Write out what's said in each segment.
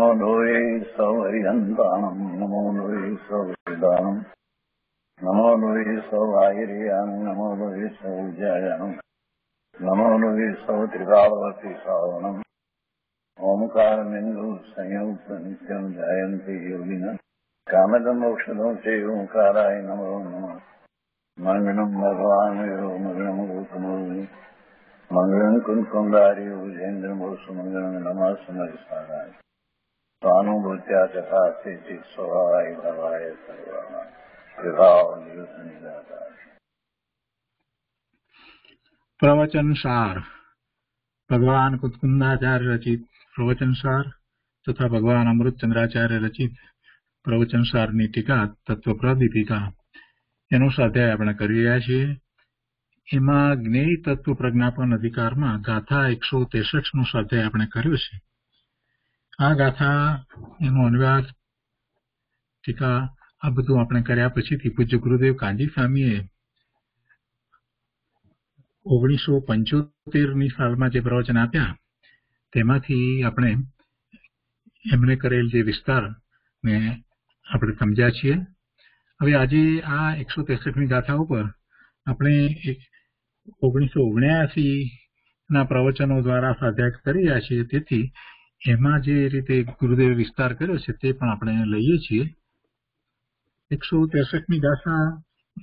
નમો લોહે સૌહરિહંતાણમ નમો લોહે સૌદાનમ નમો લોહે સૌઆયર્યાન નમો લોહે સૌજાયાન નમો લોહે સૌ ત્રિકાળવતી શ્રાવણમ ઓમકારમિંદુ સંયુક્ત નિત્યમ જયંતી યોગિન કામદમોક્ષદો તે ઓમકારાય નમો નમઃ મંગળમ ભગવાન મંગળમ ગૌતમો મંગળમ કુંકુંદારી વિજેન્દ્રમોષ મંગળમ નમઃ સમરિસારાય સ્વાનુભૂત્યા તથા સ્થિતિ સ્વભાવાય ભવાય સર્વા વિભાવ નિદાતા પ્રવચન સાર ભગવાન કુતકુંદાચાર્ય રચિત પ્રવચન સાર તથા ભગવાન અમૃતચંદ્રાચાર્ય રચિત પ્રવચન સારની ટીકા તત્વ પ્રદીપિકા એનો સ્વાધ્યાય આપણે કરી રહ્યા છીએ એમાં જ્ઞેય તત્વ પ્રજ્ઞાપન અધિકારમાં ગાથા એકસો ત્રેસઠ નો સ્વાધ્યાય આપણે કર્યો છે આ ગાથા, એનો અનુવાદ ટીકા, આ બધું આપણે કર્યા પછીથી પૂજ્ય ગુરુદેવ કાંજી સ્વામીએ ઓગણીસો પંચોતેરની સાલમાં જે પ્રવચન આપ્યા, તેમાંથી આપણે એમણે કરેલ જે વિસ્તાર ને આપણે સમજ્યા છીએ. હવે આજે આ એકસો ત્રેસઠની ગાથા ઉપર આપણે ઓગણીસો ઓગણ્યાસી ના પ્રવચનો દ્વારા સ્વાધ્યાય કરી રહ્યા છીએ, તેથી એમાં જે રીતે ગુરુદેવે વિસ્તાર કર્યો છે તે પણ આપણે લઈએ છીએ. એકસો ત્રેસઠમી ગાથા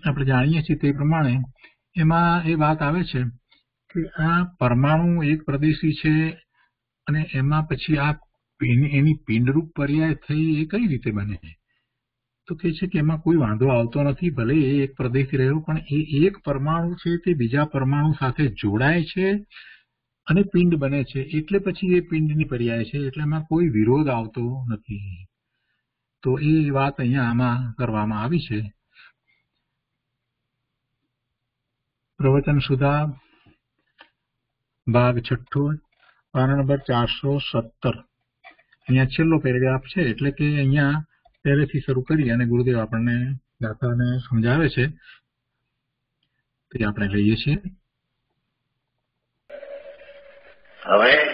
આપણે જાણીએ છીએ તે પ્રમાણે એમાં એ વાત આવે છે કે આ પરમાણુ એક પ્રદેશી છે અને એમાં પછી આ એની પિંડરૂપ પર્યાય થઈ એ કઈ રીતે બને? તો કે છે કે એમાં કોઈ વાંધો આવતો નથી, ભલે એ એક પ્રદેશી રહ્યો, પણ એ એક પરમાણુ છે તે બીજા પરમાણુ સાથે જોડાય છે અને પિંડ બને છે. એટલે પછી એ પિંડની પર્યાય છે. એટલે એમાં કોઈ વિરોધ આવતો નથી. તો એ વાત અહીંયા આમાં કરવામાં આવી છે. પ્રવચન સુધા, ભાગ છઠ્ઠો પાન નંબર ચારસો સત્તર. અહીંયા છેલ્લો પેરેગ્રાફ છે. એટલે કે અહીંયા પહેલેથી શરૂ કરી અને ગુરુદેવ આપણને દાતાને સમજાવે છે. તે આપણે લઈએ છીએ. હવે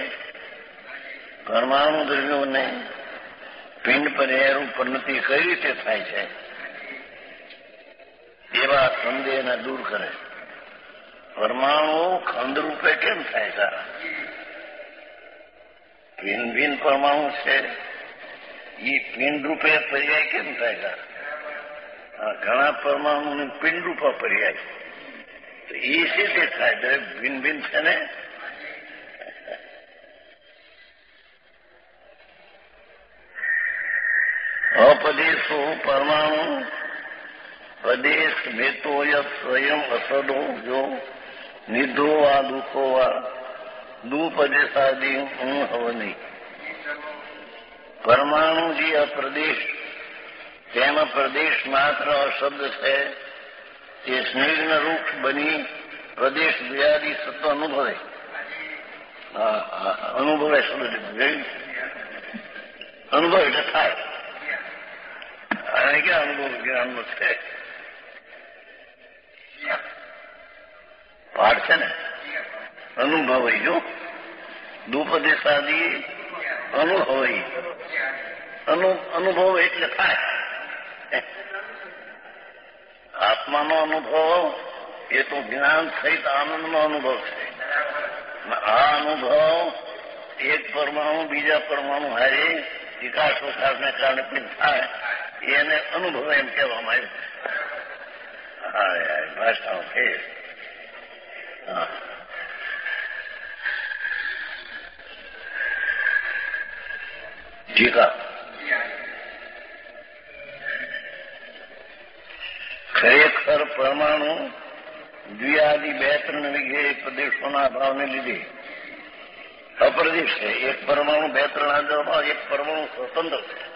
પરમાણુ દ્રવ્યોને પિંડ પર્યાય ઉત્પન્નતિ કઈ રીતે થાય છે? એવા સંદેહને દૂર કરે. પરમાણુ ખંડરૂપે કેમ થાય સારા ભિન્ન ભિન્ન પરમાણુ છે. એ પિંડ રૂપે પર્યાય કેમ થાય સારા ઘણા પરમાણુ પિંડ રૂપે પર્યાય. તો એ રીતે થાય? દરેક ભિન્ન ભિન્ન છે ને? અપદેશો પરમાણુ, પ્રદેશ મેતો સ્વયં અસદો, જો નિધો વા દુઃખો વા દુપદેશાદી હું હવની પરમાણુ જે આ પ્રદેશ તેમાં પ્રદેશ માત્ર અશબ્દ છે, તે સ્નિગ્ન વૃક્ષ બની પ્રદેશ વ્યાદી સત્વ અનુભવે. અનુભવે શબ્દ. અનુભવ એટલે થાય. અનુભવ જ્ઞાનનો છે પાઠ છે ને અનુભવાઈ જો દુપદેશાદી અનુભવ એટલે થાય આત્માનો અનુભવ એ તો જ્ઞાન સહિત આનંદનો અનુભવ છે આ અનુભવ એક પરમાણુ બીજા પરમાણુ હારે વિકાસ વિકાસને કારણે પણ થાય એને અનુભવ એમ કહેવામાં આવ્યું. હા ભાષાઓ ફેર. ટીકા ખરેખર પરમાણુ દ્વિઆદિ બે ત્રણ વિઘે પ્રદેશોના અભાવને લીધે. અપ્રદેશ છે. એક પરમાણુ બે ત્રણ આદર અભાવ, એક પરમાણુ સ્વતંત્ર છે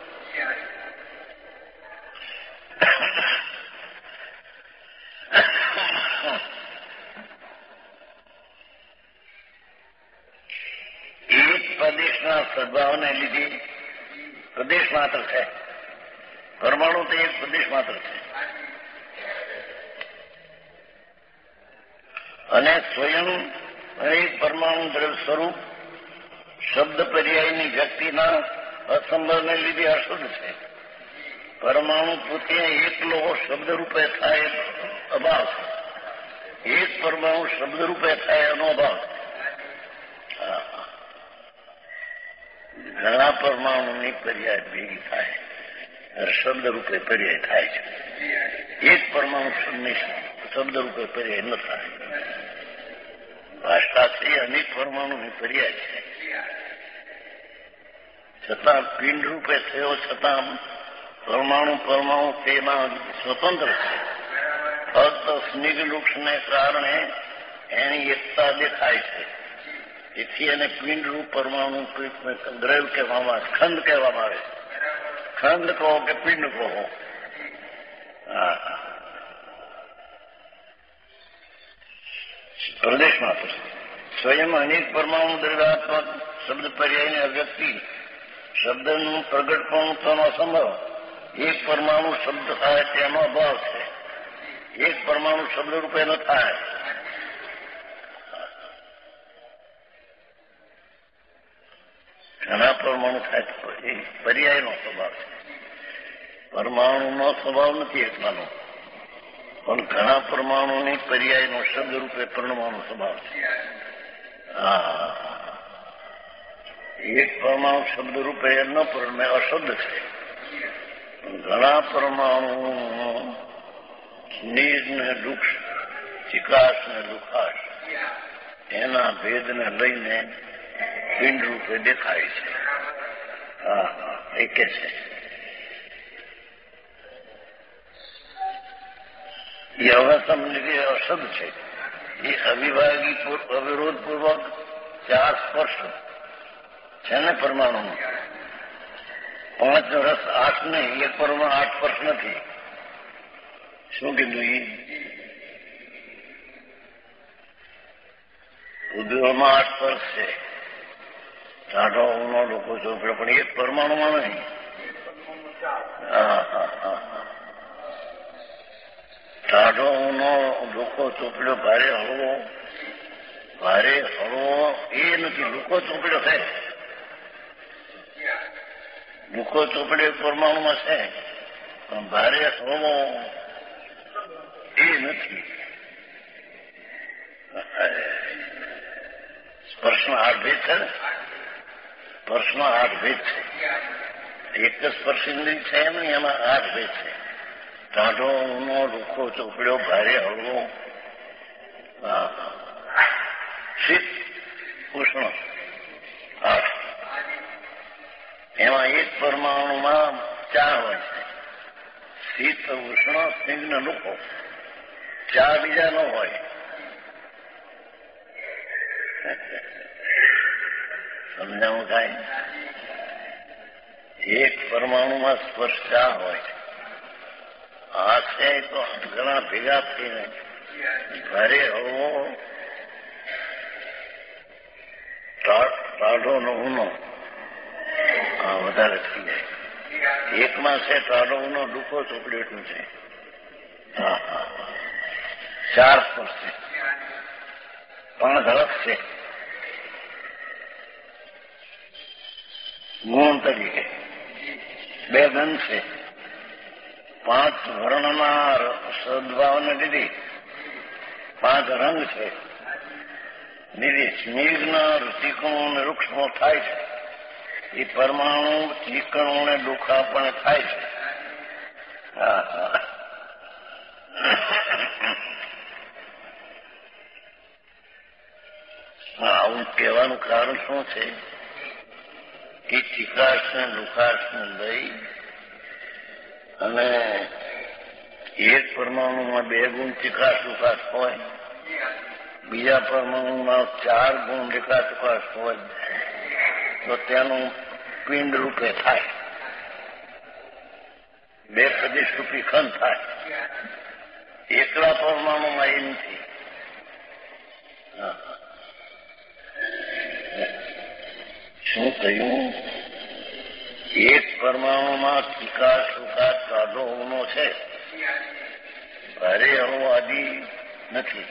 એક પ્રદેશના સદભાવને લીધે પ્રદેશ માત્ર છે પરમાણુ તો એક પ્રદેશ માત્ર છે અને સ્વયં એક પરમાણુ દ્રવ્ય સ્વરૂપ શબ્દ પર્યાયની વ્યક્તિના અસંભવને લીધે અશુદ્ધ છે પરમાણુ પોતે એકલો શબ્દ રૂપે થાય અભાવ છે એક પરમાણુ શબ્દ રૂપે થાય એનો અભાવ હા. ઘણા પરમાણુની પર્યાય ભેગી થાય. શબ્દ રૂપે પર્યાય થાય છે. એક પરમાણુ શબ્દ રૂપે પર્યાય ન થાય. ભાષાથી અનેક પરમાણુની પર્યાય છે. છતાં પિંડ રૂપે થયો, છતાં પરમાણુ પરમાણુ તેમાં સ્વતંત્ર છે. ફક્ત સ્નિગ્ધ વૃક્ષને કારણે એની એકતા દેખાય છે. તેથી એને પિંડરૂપ પરમાણુ ગ્રહ કહેવામાં આવે ખંડ કહેવામાં આવે. ખંડ કહો કે પિંડ કહો. હા. સ્વયં અનેક પરમાણુ દ્રવ્યાત્મક શબ્દ પર્યાયની અવ્યક્તિ શબ્દનું પ્રગટપણું થવાનો અસંભવ એક પરમાણુ શબ્દ થાય તેનો અભાવ છે. એક પરમાણુ શબ્દ રૂપે ન થાય. ઘણા પરમાણુ થાય પર્યાયનો સ્વભાવ છે. પરમાણુનો સ્વભાવ નથી એકલાનો પણ ઘણા પરમાણુની પર્યાયનો શબ્દ રૂપે પરમાણુ સ્વભાવ છે. એક પરમાણુ શબ્દ રૂપે ન પરમે અશબ્દ છે. ઘણા પરમાણુ નીર ને દુઃખ ચિકાસ ને દુખાશ, એના ભેદને લઈને પિંડ રૂપે દેખાય છે. હા કે છે. યવસમ જે અસદ છે. એ અવિભાગી અવિરોધ પૂર્વક ચાર સ્પર્શ છે ને પરમાણુ પાંચ રસ આઠ નહીં, એક પરમાણુ આઠ સ્પર્શ નથી. શું કીધું એ ઉદ્યોગમાં આઠ સ્પર્શ છે. ટાઢો ઊનો લોકો ચોપડે પણ એક પરમાણુમાં નહીં. ટાઢો ઊનો લોકો ચોપડ્યો, ભારે હળવો. ભારે હળવો એ નથી, લોકો ચોપડ્યો છે. લોકો ચોપડે પરમાણુમાં છે, પણ ભારે હળવો એ નથી. સ્પર્શનો આઠ ભેદ છે ને? સ્પર્શનો આઠ ભેદ છે. એક જ સ્પર્શ ઇન્દ્રિય છે એમ નહીં એમાં આઠ ભેદ છે. ટાઢો ઊનો રૂખો ચોપડ્યો ભારે હળવો શીત, ઉષ્ણ, આઠ. એમાં એક પરમાણુમાં ચાર હોય છે. શીત, ઉષ્ણ સ્નિગ્ન રૂખો. ચાર બીજા ન હોય. સમજાવું થાય, એક પરમાણુમાં સ્પષ્ટતા હોય, આ છે તો ઘણા ભેગા થઈને ઘરે હોવો, ટાઢો નો ઊનો આ વધારે થઈ જાય. એકમાં છે ટાઢો ઉનો ચોપડ્યો એટલું છે. હા હા. ચાર સ્પર્શ છે. પણ રસ છે. ગુણ તરીકે બે ધન છે. પાંચ વર્ણના સદભાવને દીધી પાંચ રંગ છે. દીદી સ્નિગ્ન ચીકણું ને વૃક્ષનો થાય છે. એ પરમાણુ, ચીકણું ને દુખા પણ થાય છે. આવું કહેવાનું કારણ શું છે? કે ચિકાશ ને લઈ અને એક પરમાણુમાં બે ગુણ ચિકાશ દુખાશ હોય. બીજા પરમાણુમાં ચાર ગુણ વિકાસ દુખાશ હોય. તો તેનું પિંડ રૂપે થાય. બે પ્રદેશ રૂપી ખંડ થાય. એકલા પરમાણુમાં એ નથી. હા. શું થયું? એક પરમાણુમાં ચિકાસ સુકાસ સાધો ઊનો છે. ભારે અણુવાદી નથી.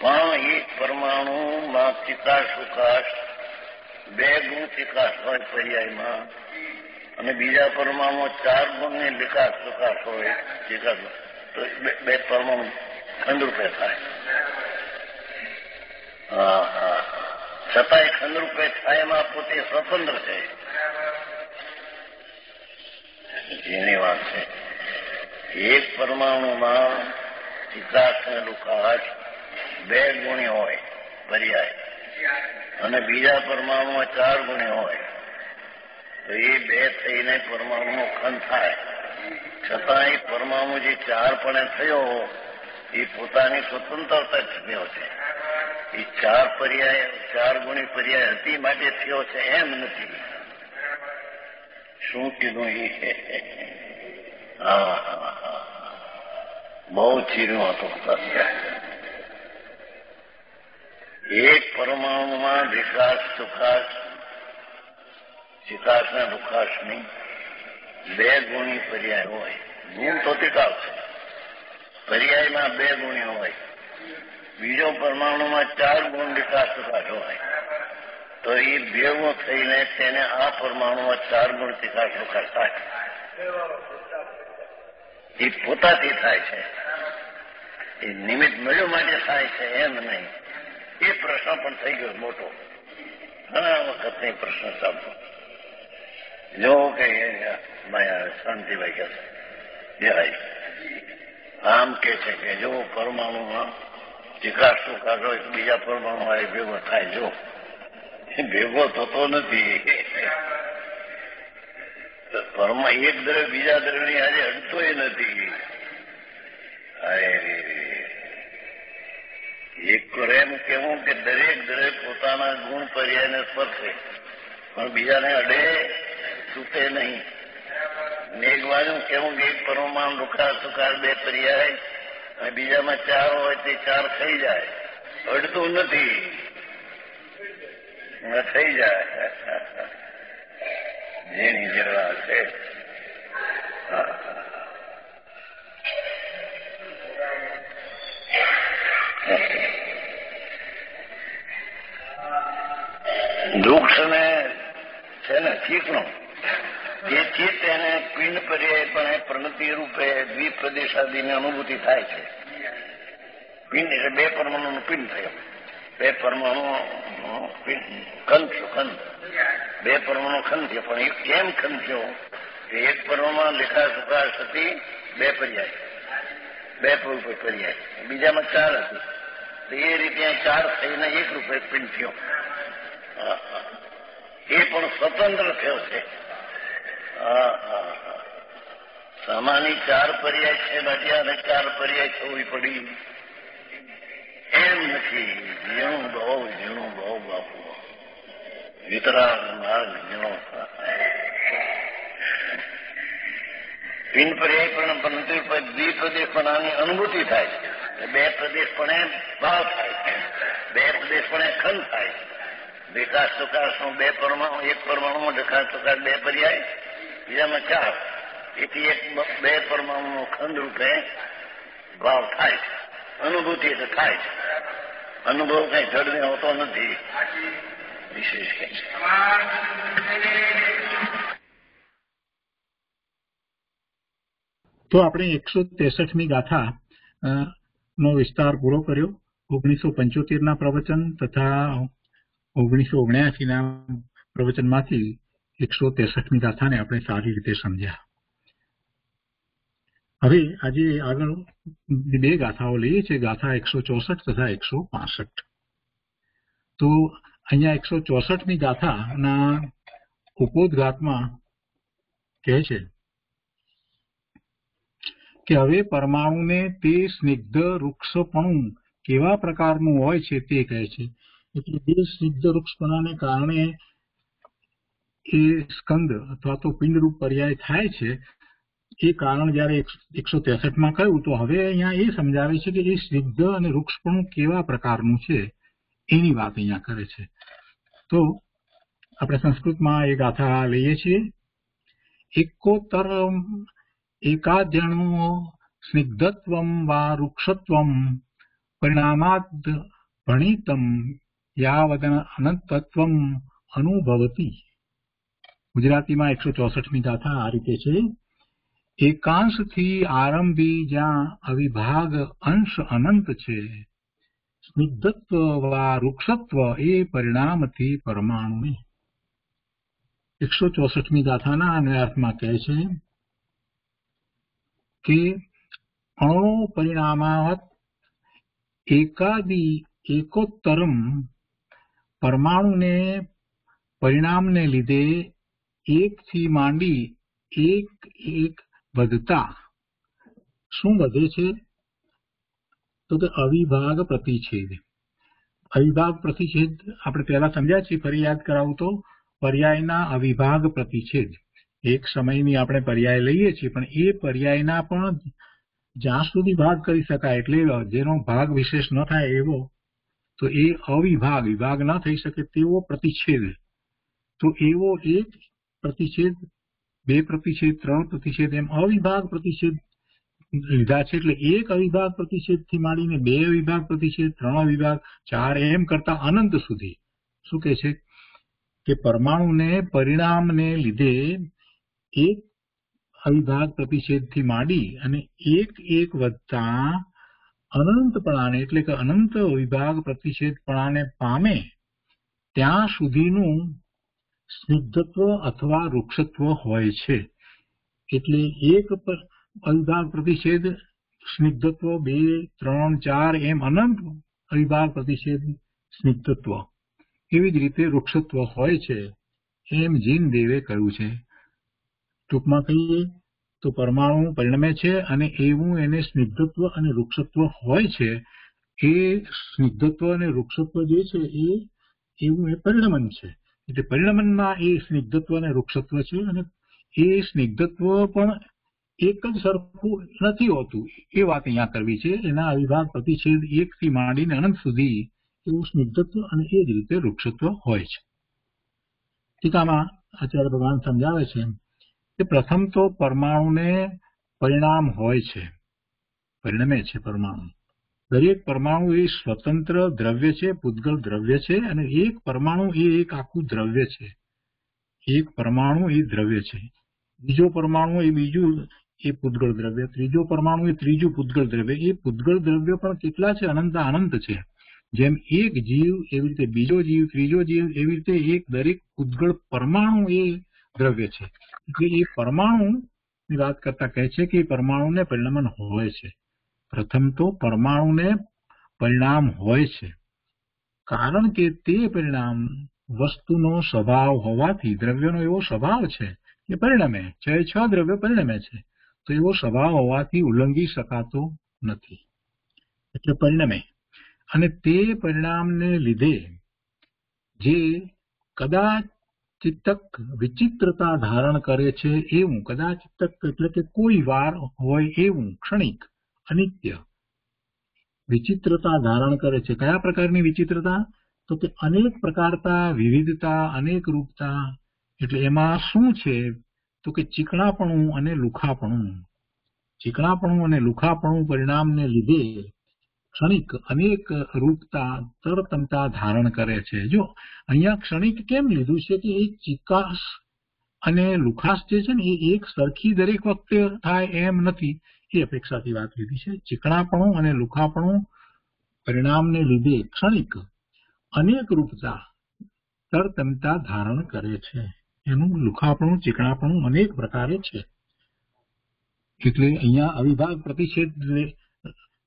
પણ એક પરમાણુમાં ચિકાસ સુકાસ બે ગુણ વિકાસ હોય પર્યાયમાં અને બીજા પરમાણુ ચાર ગુણની વિકાસ વિકાસ હોય વિકાસ તો બે- પરમાણુ ખંડરૂપે થાય. હા હા છતાંય ખંડરૂપે થાય એમાં પોતે સ્વતંત્ર છે. જેની વાત છે. એક પરમાણુમાં અને લુકાશ બે ગુણી હોય, પર્યાય. અને બીજા પરમાણુમાં ચાર ગુણી હોય. તો એ બે થઈને પરમાણુનો ખંડ થાય. છતાં એ પરમાણુ જે ચાર પણ થયો, એ પોતાની સ્વતંત્રતા થયો છે એ ચાર પર્યાય, ચાર ગુણી પર્યાય હતી માટે થયો છે, એમ નથી. શું કીધું એ બહુ ચીર્યું હતું. એક પરમાણુમાં વિકાસ, સુખાસ, વિકાસ ને દુખાસની બે ગુણી પર્યાય હોય. ગુણ તો તિકાવ છે. પર્યાયમાં બે ગુણી હોય. બીજો પરમાણુમાં ચાર ગુણ વિકાસ સુખાસ હોય તો એ ભેગું થઈને તેને આ પરમાણુમાં ચાર ગુણ વિકાસ કરતા એ પોતાથી થાય છે. એ નિમિત્ત મળ્યું માટે થાય છે, એમ નહીં. એ પ્રશ્ન પણ થઈ ગયો મોટો. ઘણા વખતની પ્રશ્ન સાંભળો. જો કે માયા શાંતિભાઈ કહેશે છે આમ કે છે કે જો પરમાણુમાં વિકાસ તો કાઢો એક બીજા પરમાણુ ભેગો થાય, જો. ભેગો થતો નથી. પરમા એક દ્રવ્ય બીજા દ્રવ્યની આજે અડતોય નથી. અરે. એક એમ કેવું કે દરેક દરેક પોતાના ગુણ પર્યાયને સ્પર્શે, પણ બીજાને અડે, છૂટે નહીં. મેઘવાનું કેવું કે એક પરમાણુ રૂખા સુખાર બે પર્યાય અને બીજામાં ચાર હોય તે ચાર થઈ જાય. અડતું નથી. થઈ જાય. જેની જરા છે. હા વૃક્ષને છે ને, ચીકણું. એ તેને પિંડ પર્યાયપણે પ્રગતિ રૂપે દ્વિપ્રદેશાદીની અનુભૂતિ થાય છે. પિંડ એટલે બે પરમાણુનું પિંડ થયું. બે પરમાણુ ખંડ થયો ખંડ. બે પરમાણુ ખંડ થયો પણ એ કેમ ખંડ થયો કે એક પર્વમાં લેખા સુખાશ હતી બે પર્યાય. બે પર્યાય. બીજામાં ચાર હતી. એ રીતે ચાર થઈને એક રૂપે પિંડ થયો. એ પણ સ્વતંત્ર થયો છે. હા, ચાર પર્યાય છે બાટિયાને ચાર પર્યાય થવી પડી. એમ નથી. ઝીણું બહુ ઝીણું બહુ બાપુ. વિતરાગ માર્ગ ઝીણો પિંડ પર્યાય પણ પરંતુ દ્વિપ્રદેશપણાની અનુભૂતિ થાય છે. બે પ્રદેશપણે ભાવ થાય છે. બે એ ખંડ થાય છે. વિકાસ સુકાસનો બે પરમાણુ એક પરમાણુમાં વિકાસ ચુકાસ બે પર્યાય. બીજામાં ચાર. એથી એક બે પરમાણુનો ખંડ રૂપે ભાવ થાય છે. અનુભૂતિ એટલે થાય છે. અનુભવ કઈ જડને હોતો નથી. વિશેષ કઈ તો આપણે એકસો ની ગાથા નો વિસ્તાર પૂરો કર્યો. ઓગણીસો પંચોતેરના પ્રવચન તથા ઓગણીસો ઓગણ્યાસીના પ્રવચનમાંથી એકસો ત્રેસઠમી ગાથાને આપણે સારી રીતે સમજ્યા. હવે આજે આગળ બે ગાથાઓ લઈએ છીએ. ગાથા એકસો ચોસઠ તથા એકસો પાસઠ. તો અહીંયા એકસો ચોસઠમી ગાથાના ઉપોદઘાતમાં કહે છે કે હવે પરમાણુને તે સ્નિગ્ધ વૃક્ષપણું કેવા પ્રકારનું હોય છે તે કહે છે. એટલે જે સ્નિગ્ધ વૃક્ષપણાને કારણે એ સ્કંદ અથવા તો પિંડરૂપ પર્યાય થાય છે, એ કારણ જયારે એકસો ત્રેસઠમાં કહ્યું, તો હવે અહીંયા એ સમજાવે છે કે એ સ્નિગ્ધ અને વૃક્ષપણું કેવા પ્રકારનું છે, એની વાત અહીંયા કરે છે. તો આપણે સંસ્કૃતમાં એ ગાથા લઈએ છીએ. એકોતર એકાદ્યણો સ્નિગ્ધત્વમ વા વૃક્ષત્વમ પરિણામાદ ભણિતમ યાવદન અનંતત્વમ અનુભવતી. ગુજરાતીમાં એકસો ચોસઠમી ગાથા આ રીતે છે. એકાંશથી આરંભી જ્યાં અવિભાગ અંશ અનંત છે, સ્નિગ્ધત્વ વા વૃક્ષત્વ એ પરિણામથી પરમાણુ એકસો ચોસઠમી ગાથાના અન્વયાર્થમાં કહે છે કે અણો પરિણામાવત એકાદી એકોત્તરમ પરમાણુને પરિણામને લીધે એકથી માંડી એક એક વધતા. શું વધે છે? તો કે અવિભાગ પ્રતિછેદ અવિભાગ પ્રતિછેદ આપણે પહેલા સમજ્યા છીએ, ફરી યાદ કરાવું તો, પર્યાયના અવિભાગ પ્રતિછેદ એક સમયની આપણે પર્યાય લઈએ છીએ, પણ એ પર્યાયના પણ જ્યાં સુધી ભાગ કરી શકાય એટલે જેનો ભાગ વિશેષ ન થાય એવો, તો એ અવિભાગ, વિભાગ ન થઈ શકે તેવો પ્રતિછેદ તો એવો એક પ્રતિછેદ બે પ્રતિષેધ, ત્રણ પ્રતિષેધ, એમ અવિભાગ પ્રતિષેધ લીધા છે. એટલે એક અવિભાગ પ્રતિષેધથી માંડીને બે વિભાગ પ્રતિષેધ, ત્રણ વિભાગ ચાર એમ કરતા અનંત સુધી. શું કે છે? કે પરમાણુને પરિણામને લીધે એક અવિભાગ પ્રતિષેધથી માંડી અને એક એક વધતા અનંતપણાને, એટલે કે અનંત વિભાગ પ્રતિષેધપણાને પામે ત્યાં સુધીનું સ્નિગ્ધત્વ અથવા વૃક્ષત્વ હોય છે. એટલે એક અવિભાગ પ્રતિષેધ, સ્નિગ્ધત્વ બે, ત્રણ, ચાર, એમ અનંત અવિભાગ પ્રતિષેધ, સ્નિગ્ધત્વ. એવી જ રીતે વૃક્ષત્વ હોય છે. એમ જીન દેવે કહ્યું છે. ટૂંકમાં કહીએ તો પરમાણુ પરિણમે છે અને એવું એને સ્નિગ્ધત્વ અને વૃક્ષત્વ હોય છે. એ સ્નિગ્ધત્વ અને વૃક્ષત્વ જે છે એ એવું એ પરિણમન છે. એટલે પરિણમનમાં એ સ્નિગ્ધત્વ અને વૃક્ષત્વ છે અને એ સ્નિગ્ધત્વ પણ એક જ સરખું નથી હોતું. એ વાત અહીંયા કરવી છે. એના અવિભાગ પ્રતિછેદ એક થી માંડીને અનંત સુધી એવું સ્નિગ્ધત્વ અને એ જ રીતે વૃક્ષત્વ હોય છે. ટીકામાં આચાર્ય ભગવાન સમજાવે છે કે પ્રથમ તો પરમાણુને પરિણામ હોય છે. પરિણમે છે પરમાણુ. દરેક પરમાણુ એ સ્વતંત્ર દ્રવ્ય છે, પૂતગલ દ્રવ્ય છે અને એક પરમાણુ એ એક આખું દ્રવ્ય છે. એક પરમાણુ એ દ્રવ્ય છે. બીજો પરમાણુ એ બીજું એ પૂતગળ દ્રવ્ય, ત્રીજો પરમાણુ એ ત્રીજું પૂતગળ દ્રવ્ય. એ પૂતગળ દ્રવ્ય પણ કેટલા છે? અનંત અનંત છે. જેમ એક જીવ એવી રીતે બીજો જીવ, ત્રીજો જીવ એવી રીતે એક દરેક પૂતગળ પરમાણુ એ દ્રવ્ય છે. એટલે એ પરમાણુ ની વાત કરતા કહે છે કે પરમાણુને પરિણામન હોય છે. પ્રથમ તો પરમાણુને પરિણામ હોય છે. કારણ કે તે પરિણામ વસ્તુનો સ્વભાવ હોવાથી દ્રવ્યનો એવો સ્વભાવ છે કે પરિણમે છ. છ દ્રવ્ય પરિણમે છે. તો એવો સ્વભાવ હોવાથી ઉલ્લંઘી શકાતો નથી. એટલે પરિણમે. અને તે પરિણામને લીધે જે કદાચ ચિત્તક વિચિત્રતા ધારણ કરે છે એવું કદાચ એટલે કે કોઈ વાર હોય એવું, ક્ષણિક અનિત્ય વિચિત્રતા ધારણ કરે છે. કયા પ્રકારની વિચિત્રતા? તો કે અનેક પ્રકારતા વિવિધતા અનેક રૂપતા. એટલે એમાં શું છે? તો કે ચીકણાપણું અને લુખાપણું. ચીકણાપણું અને લુખાપણું પરિણામને લીધે ક્ષણિક અનેક રૂપતા તરતમતા ધારણ કરે છે. જો અહીંયા ક્ષણિક કેમ લીધું છે કે એ ચિકાસ અને લુખાસ જે છે ને એ એક સરખી દરેક વખતે થાય એમ નથી. એ અપેક્ષાથી વાત લીધી છે. ચીકણાપણું અને લુખાપણું પરિણામને લીધે ક્ષણિક અનેક રૂપતા તરતમતા ધારણ કરે છે. એનું લુખાપણું, ચીકણાપણું અનેક પ્રકારે છે. એટલે અહીંયા અવિભાગ પ્રતિષેધ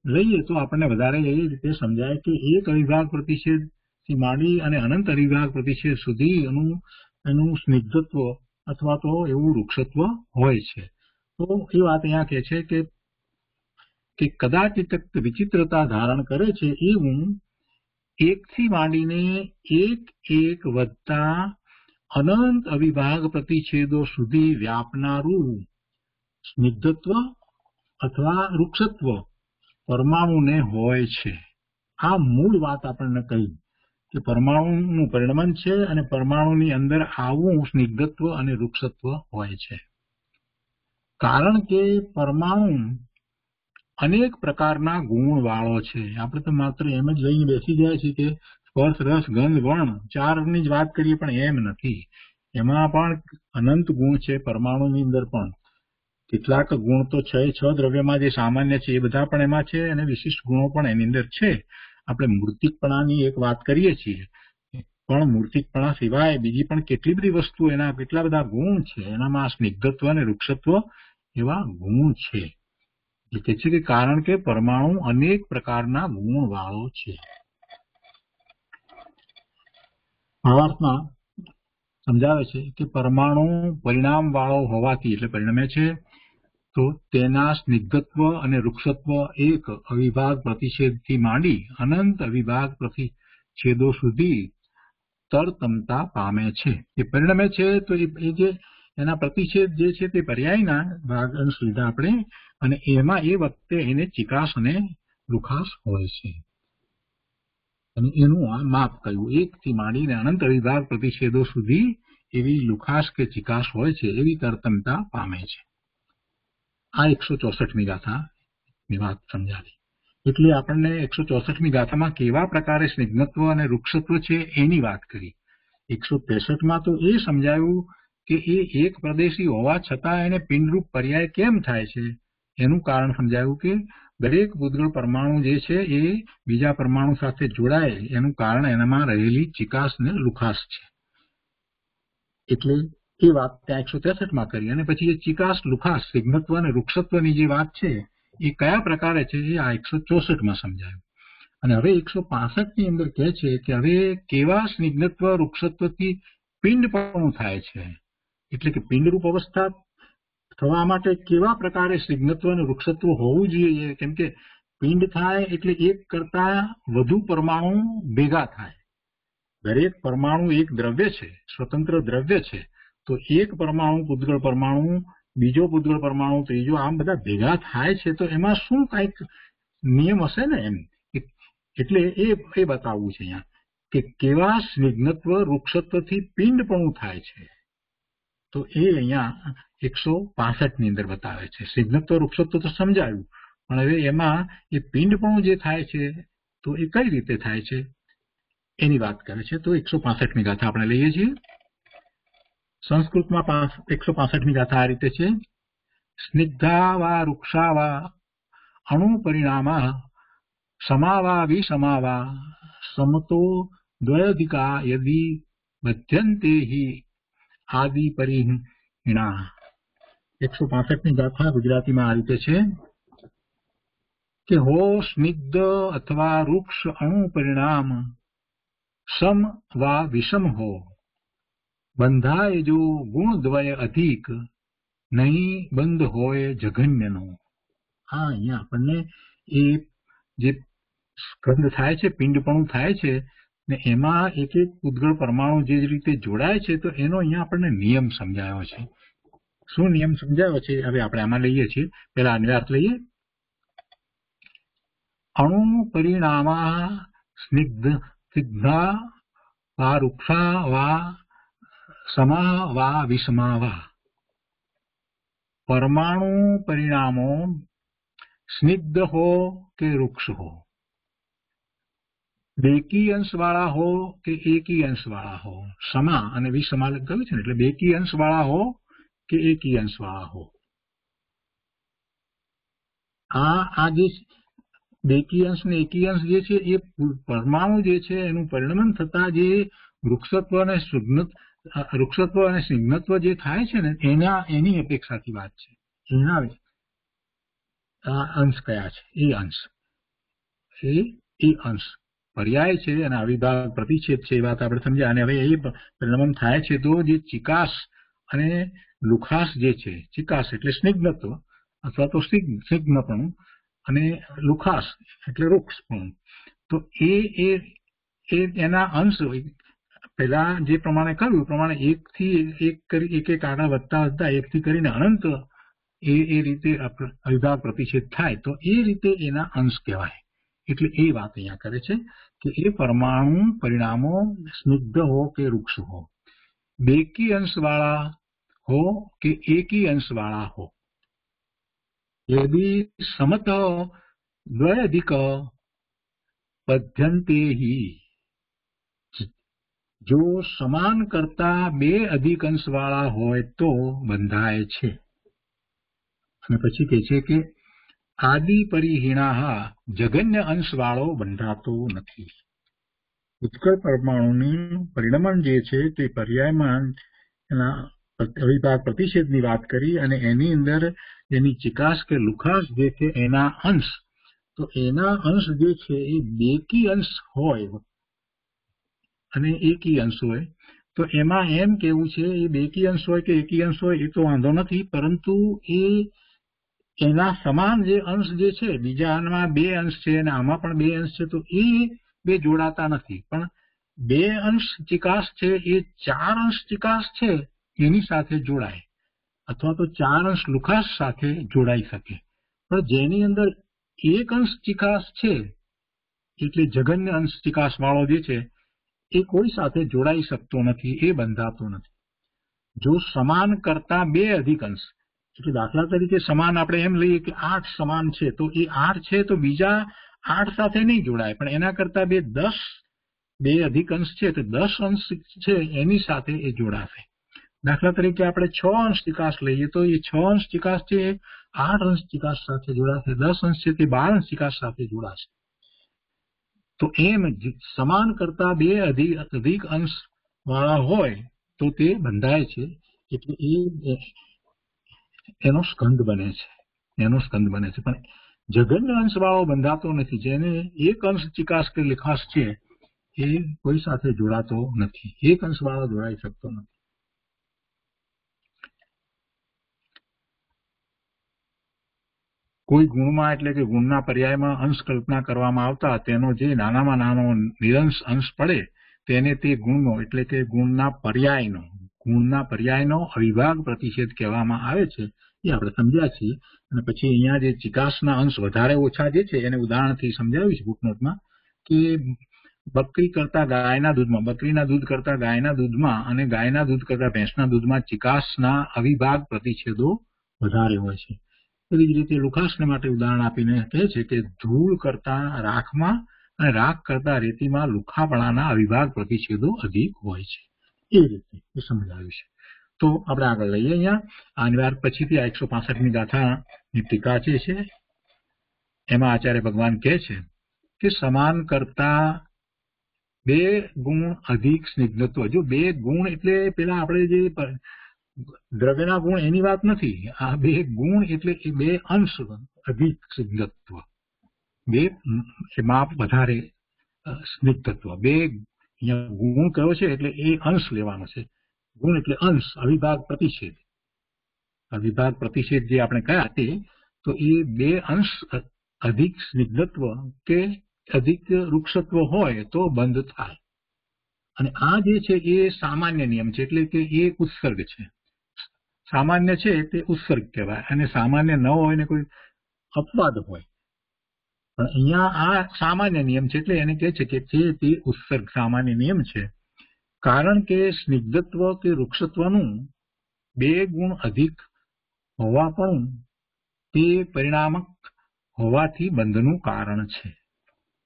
લઈએ તો આપણને વધારે એ રીતે સમજાય કે એક અવિભાગ પ્રતિષેધથી માંડી અને અનંત અવિભાગ પ્રતિષેધ સુધી એનું એનું સ્નિગ્ધત્વ અથવા તો એવું વૃક્ષત્વ હોય છે. તો એ વાત અહીંયા કહે છે કે કે વિચિત્રતા ધારણ કરે છે એવું એકથી માંડીને એક એક વધતા અનંત અવિભાગ પ્રતિછેદો સુધી વ્યાપનારું સ્નિગ્ધત્વ અથવા વૃક્ષત્વ પરમાણુને હોય છે. આ મૂળ વાત આપણને કહી કે પરમાણુનું પરિણમન છે અને પરમાણુની અંદર આવું સ્નિગ્ધત્વ અને વૃક્ષત્વ હોય છે. કારણ કે પરમાણુ અનેક પ્રકારના ગુણ વાળો છે. આપણે તો માત્ર એમ જ લઈને બેસી જાય છે કે સ્પર્શ, રસ, ગંધ વર્ણ ચારની જ વાત કરીએ પણ એમ નથી. એમાં પણ અનંત ગુણ છે પરમાણુની અંદર પણ. કેટલાક ગુણ તો છ છ દ્રવ્યમાં જે સામાન્ય છે એ બધા પણ એમાં છે અને વિશિષ્ટ ગુણો પણ એની અંદર છે. આપણે મૂર્તિકપણાની એક વાત કરીએ છીએ. પણ મૂર્તિકપણા સિવાય બીજી પણ કેટલી બધી વસ્તુ એના કેટલા બધા ગુણ છે. એનામાં સ્નિગ્ધત્વ અને વૃક્ષત્વ એવા ગુણ છે. કહે છે કે કારણ કે પરમાણુ અનેક પ્રકારના ગુણ વાળો છે. ભાવાર્થમાં સમજાવે છે કે પરમાણુ પરિણામ વાળો હોવાથી, એટલે પરિણમે છે, તો તેના સ્નિગ્ધત્વ અને વૃક્ષત્વ એક અવિભાગ પ્રતિષેધથી માંડી અનંત અવિભાગ પ્રતિછેદો સુધી તરતમતા પામે છે. એ પરિણમે છે તો એ જે એના પ્રતિષેધ જે છે તે પર્યાયના ભાગ અંશ લીધા આપણે અને એમાં એ વખતે એને ચિકાસ અને લુખાસ હોય છે. અને એનું આ માપ કહ્યું. એક થી માંડીને અનંત વિભાગ પ્રતિષેધો સુધી એવી લુખાસ કે ચિકાસ હોય છે એવી તરતમતા પામે છે. આ એકસો ચોસઠમી ગાથાની વાત સમજાવી. એટલે આપણને એકસો ચોસઠમી ગાથામાં કેવા પ્રકારે સ્નિગ્ધત્વ અને વૃક્ષત્વ છે એની વાત કરી. એકસો ત્રેસઠમાં તો એ સમજાયું કે એ એક પ્રદેશી હોવા છતાં એને પિંડરૂપ પર્યાય કેમ થાય છે? એનું કારણ સમજાયું કે દરેક ભૂતગળ પરમાણુ જે છે એ બીજા પરમાણુ સાથે જોડાય એનું કારણ એનામાં રહેલી ચિકાસ ને લુખાસ છે. એટલે એ વાત ત્યાં એકસો ત્રેસઠમાં કરી અને પછી એ ચિકાસ, લુખાસ સિગ્નત્વ અને વૃક્ષત્વની જે વાત છે એ કયા પ્રકારે છે એ આ એકસો ચોસઠમાં સમજાયું. અને હવે એકસો પાસઠની અંદર કહે છે કે હવે કેવા સ્નિગ્ધત્વ, વૃક્ષત્વથી પિંડપણું થાય છે? એટલે કે પિંડરૂપ અવસ્થા થવા માટે કેવા પ્રકારે સ્નિગ્ધત્વ અને વૃક્ષત્વ હોવું જોઈએ? કેમ કે પિંડ થાય એટલે એક કરતા વધુ પરમાણુ ભેગા થાય. દરેક પરમાણુ એક દ્રવ્ય છે, સ્વતંત્ર દ્રવ્ય છે. તો એક પરમાણુ પૂતગળ પરમાણુ, બીજો પૂતગળ પરમાણુ, ત્રીજો આમ બધા ભેગા થાય છે, તો એમાં શું કંઈક નિયમ હશે ને એમ? એટલે એ એ બતાવવું છે અહીંયા કે કેવા સ્નિગ્ધત્વ વૃક્ષત્વથી પિંડપણું થાય છે. તો એ અહીંયા એકસો ની અંદર બતાવે છે. સિદ્ધત્વ વૃક્ષત્વ તો સમજાયું. પણ હવે એમાં એ પિંડપણું જે થાય છે, તો એ કઈ રીતે થાય છે? એની વાત કરે છે. તો એકસો પાસઠમી ગાથા આપણે લઈએ છીએ. સંસ્કૃતમાં એકસો પાસઠમી ગાથા આ રીતે છે. સ્નિગ્ધા વા વૃક્ષા વા અણુ પરિણામા સમાવા વિસમાવા સમતો દ્વયધિકા યદી મધ્યંતે હિ આદિ પરિહિણા એકસો પાસઠની ગાથા ગુજરાતીમાં આ રીતે છે. કે હો સ્નિગ્ધ અથવા વૃક્ષ અણુ પરિણામ, સમ વા વિષમ હો. બંધાય જો ગુણ દ્વય અધિક, નહીં બંધ હોય જઘન્યનો. હા, અહીંયા આપણને એ જે સ્કંદ થાય છે, પિંડપણું થાય છે ને એમાં એક એક ઉદ્ગળ પરમાણુ જે રીતે જોડાય છે, તો એનો અહીંયા આપણને નિયમ સમજાયો છે. શું નિયમ સમજાયો છે? હવે આપણે આમાં લઈએ છીએ. પેલા અન્વયાર્થ લઈએ. અણુ પરિણામા સ્નિગ્ધ, સ્નિગ્ધા, વા રૂક્ષા, વા સમા, વા વિષમા, વા. પરમાણુ પરિણામો સ્નિગ્ધ હો કે વૃક્ષ હો? બેકી અંશ વાળા હો કે એકી અંશ વાળા હો? સમા અને વિષમા કહ્યું છે ને, એટલે બેકી અંશવાળા હો કે એકી અંશવાળા હો? આ આ જે બેકી અંશ ને એકી અંશ જે છે, એ પરમાણુ જે છે, એનું પરિણમન થતા જે વૃક્ષત્વ અને વૃક્ષત્વ અને સ્નિગ્ધત્વ જે થાય છે ને, એના, એની અપેક્ષાથી વાત છે. એના આ અંશ કયા છે? એ અંશ. એ એ અંશ. પર્યાય છે અને આવિર્ભાવ પ્રતિછેદ છે એ વાત આપણે સમજ્યા. અને હવે એ પરિણમન થાય છે તો જે ચિકાસ અને લુખાસ જે છે, ચિકાસ એટલે સ્નિગ્ધત્વ અથવા તો સ્નિગ્ધપણું અને લુખાસ એટલે રૂક્ષપણું તો એ એ એના અંશ પહેલા જે પ્રમાણે કહ્યું પ્રમાણે એકથી એક કરી, એક એક આગળ વધતા વધતા એકથી કરીને અનંત એ એ રીતે અવિભાગ પ્રતિષેધ થાય. તો એ રીતે એના અંશ કહેવાય. એટલે એ વાત અહીંયા કરે છે કે એ પરમાણુ પરિણામો સ્નિગ્ધ હો કે વૃક્ષ હો બેકી અંશ વાળા હો કે એકી અંશ વાળા હો યદि સમત દ્વયધિક પદ્યંતે હિ જો સમાન કરતા બે અધિક અંશ વાળા હોય તો બંધાય છે અને પછી કહે છે કે આદિ પરિહીણા જગન્ય અંશ વાળો બંધાતો નથી. ઉત્કળ પરમાણુનું પરિણમન જે છે તે પર્યાયમાં એના અવિભાગ પ્રતિષેધની વાત કરી અને એની અંદર એની ચિકાસ કે લુખાસ જે છે એના અંશ, તો એના અંશ જે છે એ બેકી અંશ હોય અને એકી અંશ હોય, તો એમાં એમ કેવું છે એ બેકી અંશ હોય કે એકી અંશ હોય એ તો વાંધો નથી, પરંતુ એ એના સમાન જે અંશ જે છે, બીજા બીજામાં બે અંશ છે અને આમાં પણ બે અંશ છે, તો એ બે જોડાતા નથી. પણ બે અંશ ચિકાસ છે, એ ચાર અંશ ચિકાસ છે, એની સાથે જોડાય. અથવા તો ચાર અંશ લુખાસ સાથે જોડાઈ શકે. પણ જેની અંદર એક અંશ ચિકાસ છે, એટલે જગન્ય અંશ ચિકાસ વાળો જે છે, એ કોઈ સાથે જોડાઈ શકતો નથી, એ બંધાતો નથી. જો સમાન કરતા બે અધિક અંશ એટલે દાખલા તરીકે સમાન આપણે એમ લઈએ કે આઠ સમાન છે, તો એ આઠ છે તો બીજા આઠ સાથે નહીં જોડાય. પણ એના કરતા બે દસ, બે અધિક અંશ છે, તો દસ અંશ છે એની સાથે એ જોડાશે. દાખલા તરીકે આપણે છ અંશ ચિકાસ લઈએ તો એ છ અંશ ચિકાસ છે, આઠ અંશ ચિકાસ સાથે જોડાશે, દસ અંશ છે તે બાર અંશ ચિકાસ સાથે જોડાશે. તો એમ સમાન કરતા બે અધિક અંશ વાળા હોય તો તે બંધાય છે. એટલે એ એનો સ્કંદ બને છે. એનો સ્કંદ બને છે. પણ જગન્ય અંશ બંધાતો નથી. જેને એક અંશ ચિકાસ કે લિખાસ છે, એ કોઈ સાથે જોડાતો નથી. એક અંશ જોડાઈ શકતો નથી. કોઈ ગુણમાં એટલે કે ગુણના પર્યાયમાં અંશ કલ્પના કરવામાં આવતા તેનો જે નાનામાં નાનો નિરંશ અંશ પડે, તેને તે ગુણનો એટલે કે ગુણના પર્યાયનો ગુણના પર્યાયનો અવિભાગ પ્રતિષેધ કહેવામાં આવે છે, એ આપણે સમજ્યા છીએ. અને પછી અહીંયા જે ચિકાસના અંશ વધારે ઓછા જે છે, એને ઉદાહરણથી સમજાવ્યું છે ફૂટનોટમાં કે બકરી કરતા ગાયના દૂધમાં, બકરીના દૂધ કરતા ગાયના દૂધમાં અને ગાયના દૂધ કરતા ભેંસના દૂધમાં ચિકાસના અવિભાગ પ્રતિષેધો વધારે હોય છે. એવી જ રીતે લુખાસને માટે ઉદાહરણ આપીને કહે છે કે ધૂળ કરતા રાખમાં અને રાખ કરતા રેતીમાં લુખાપણાના અવિભાગ પ્રતિષેધો અધિક હોય છે. એ રીતે, એ સમજાવ્યું છે. તો આપણે આગળ લઈએ અહીંયા. આની વાર પછીથી આ એકસો પાસઠની ગાથાની ટીકા જે છે, એમાં આચાર્ય ભગવાન કહે છે કે સમાન કરતા બે ગુણ અધિક સ્નિગ્ધત્વ. જો બે ગુણ એટલે પેલા આપણે જે દ્રવ્યના ગુણ એની વાત નથી. આ બે ગુણ એટલે એ બે અંશ અધિક સ્નિગ્ધત્વ. બે માપ વધારે સ્નિગ્ધત્વ. બે અહીંયા ગુણ કયો છે? એટલે એ અંશ લેવાનો છે. ગુણ એટલે અંશ, અવિભાગ પ્રતિષેધ અવિભાગ પ્રતિષેધ જે આપણે કયા તે, તો એ બે અંશ, અધિક સ્નિગ્ધત્વ કે અધિક વૃક્ષત્વ હોય તો બંધ થાય. અને આ જે છે એ સામાન્ય નિયમ છે, એટલે કે એ ઉત્સર્ગ છે. સામાન્ય છે તે ઉત્સર્ગ કહેવાય. અને સામાન્ય ન હોય ને કોઈ અપવાદ હોય પણ અહીંયા આ સામાન્ય નિયમ છે એટલે એને કહે છે કે જે તે ઉત્સર્ગ સામાન્ય નિયમ છે. કારણ કે સ્નિગ્ધત્વ કે વૃક્ષત્વનું બે ગુણ અધિક હોવા પણ તે પરિણામક હોવાથી બંધનું કારણ છે.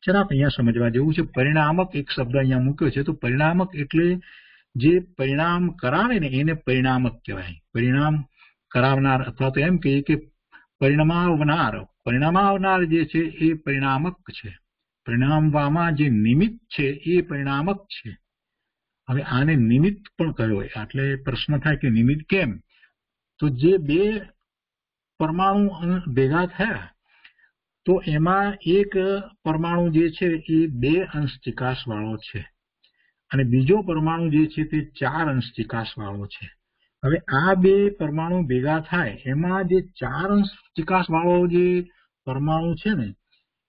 જરાક અહીંયા સમજવા જેવું છે. પરિણામક એક શબ્દ અહીંયા મૂક્યો છે. તો પરિણામક એટલે જે પરિણામ કરાવે ને એને પરિણામક કહેવાય. પરિણામ કરાવનાર અથવા તો એમ કહીએ કે પરિણમાવનાર પરિણામાવનાર જે છે એ પરિણામક છે. પરિણામવામાં જે નિમિત્ત છે એ પરિણામક છે. હવે આને નિમિત્ત પણ કહ્યો એટલે પ્રશ્ન થાય કે નિમિત્ત કેમ? તો જે બે પરમાણુ ભેગા થયા, તો એમાં એક પરમાણુ જે છે એ બે અંશ ચિકાસ વાળો છે. અને બીજો પરમાણુ જે છે તે ચાર અંશ ચિકાસ વાળો છે. હવે આ બે પરમાણુ ભેગા થાય, એમાં જે ચાર અંશ ચિકાસ વાળો જે પરમાણુ છે ને,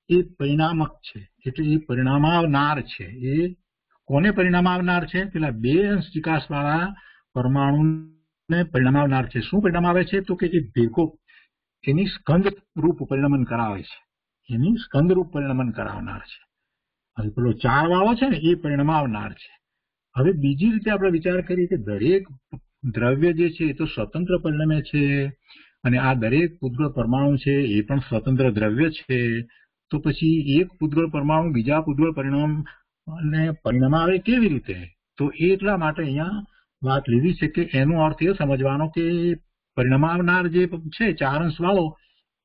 એ પરિણામક છે. એટલે એ પરિણામાવનાર છે. એ કોને પરિણામાવનાર છે? પેલા બે અંશ વિકાસ વાળા પરમાણુને પરિણામાવનાર છે. શું પરિણામ આવે છે? તો કે એ ભેગો એની સ્કંદ રૂપ પરિણમન કરાવે છે. એની સ્કંદ રૂપ પરિણમન કરાવનાર છે. હવે પેલો ચાર વાળો છે ને, એ પરિણમાવનાર છે. હવે બીજી રીતે આપણે વિચાર કરીએ કે દરેક દ્રવ્ય જે છે એ તો સ્વતંત્ર પરિણમે છે. અને આ દરેક પૂતગળ પરમાણુ છે, એ પણ સ્વતંત્ર દ્રવ્ય છે. તો પછી એક પૂતગળ પરમાણુ બીજા પૂતગળ પરિણામ અને પરિણામ આવે કેવી રીતે? તો એ એટલા માટે અહીંયા વાત લીધી છે કે એનો અર્થ એ સમજવાનો કે પરિણમાવનાર જે છે ચાર અંશ વાળો,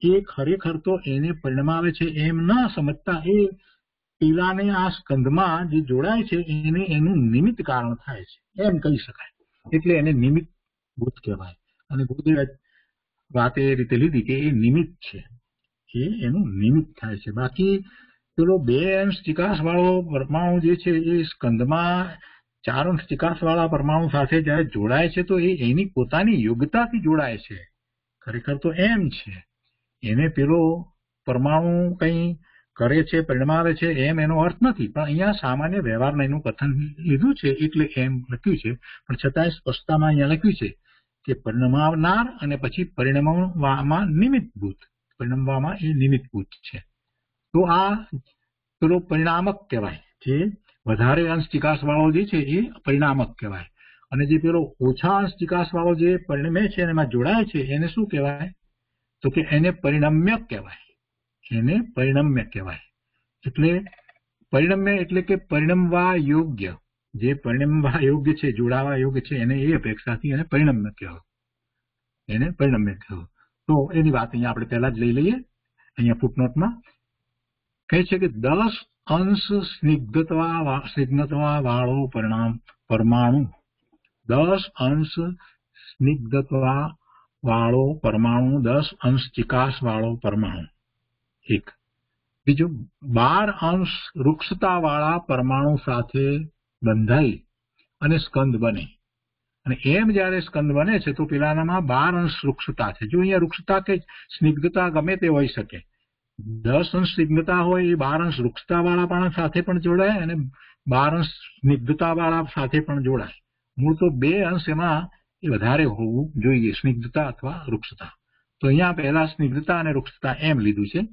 એ ખરેખર તો એને પરિણમાવે છે એમ ન સમજતા, એ પીલાને આ સ્કંદમાં જે જોડાય છે, એને એનું નિમિત્ત કારણ થાય છે. એમ કહી શકાય. એટલે એને નિમિત્ત ભૂત કહેવાય. અને ગુરુદેવે વાત એ રીતે લીધી કે એ નિમિત્ત છે. એ એનું નિમિત્ત થાય છે. બાકી પેલો બે અંશ ચિકાસ વાળો પરમાણુ જે છે એ સ્કંદમાં ચાર અંશ ચિકાસ વાળા પરમાણુ સાથે જયારે જોડાય છે તો એ એની પોતાની યોગ્યતાથી જોડાય છે. ખરેખર તો એમ છે. એને પેલો પરમાણુ કંઈ કરે છે, પરિણમાવે છે એમ એનો અર્થ નથી. પણ અહીંયા સામાન્ય વ્યવહારમાં એનું કથન લીધું છે એટલે એમ લખ્યું છે. પણ છતાંય સ્પષ્ટતામાં અહીંયા લખ્યું છે કે પરિણમાવનાર અને પછી પરિણમવામાં નિમિત્તભૂત. પરિણમવામાં એ નિમિત્તભૂત છે. તો આ પેલો પરિણામક કહેવાય. જે વધારે અંશ વાળો જે છે એ પરિણામક કહેવાય. અને જે પેલો ઓછા અંશ વાળો જે પરિણમે છે એમાં જોડાય છે, એને શું કહેવાય? તો કે એને પરિણમ્ય કહેવાય. એને પરિણમ્ય કહેવાય. એટલે પરિણમ્ય એટલે કે પરિણમવા યોગ્ય. જે પરિણમવા યોગ્ય છે, જોડાવા યોગ્ય છે, એને એ અપેક્ષાથી એને પરિણમ્ય કહેવો એને પરિણમ્ય કહેવો તો એની વાત અહીંયા આપણે પહેલા જ લઈ લઈએ. અહીંયા ફૂટનોટમાં કહે છે કે દસ અંશ સ્નિગ્ધતા સ્નિગ્ધતા વાળો પરિણામ પરમાણુ. દસ અંશ સ્નિગ્ધતા વાળો પરમાણુ, દસ અંશ ચિકાસ વાળો પરમાણુ. એક. બીજું, બાર અંશ વૃક્ષતા વાળા પરમાણુ સાથે બંધાઈ અને સ્કંદ બને. અને એમ જ્યારે સ્કંદ બને છે, તો પેલાનામાં બાર અંશ વૃક્ષતા છે. જો અહીંયા વૃક્ષતા કે સ્નિગ્ધતા ગમે તે હોઈ શકે. દસ અંશ સ્નિગ્ધતા હોય એ બાર અંશ વૃક્ષતા વાળા પણ સાથે પણ જોડાય અને બાર અંશ સ્નિગ્ધતા વાળા સાથે પણ જોડાય. મૂળ તો બે અંશ એમાં એ વધારે હોવું જોઈએ, સ્નિગ્ધતા અથવા વૃક્ષતા તો અહીંયા પહેલા સ્નિગ્ધતા અને વૃક્ષતા એમ લીધું છે.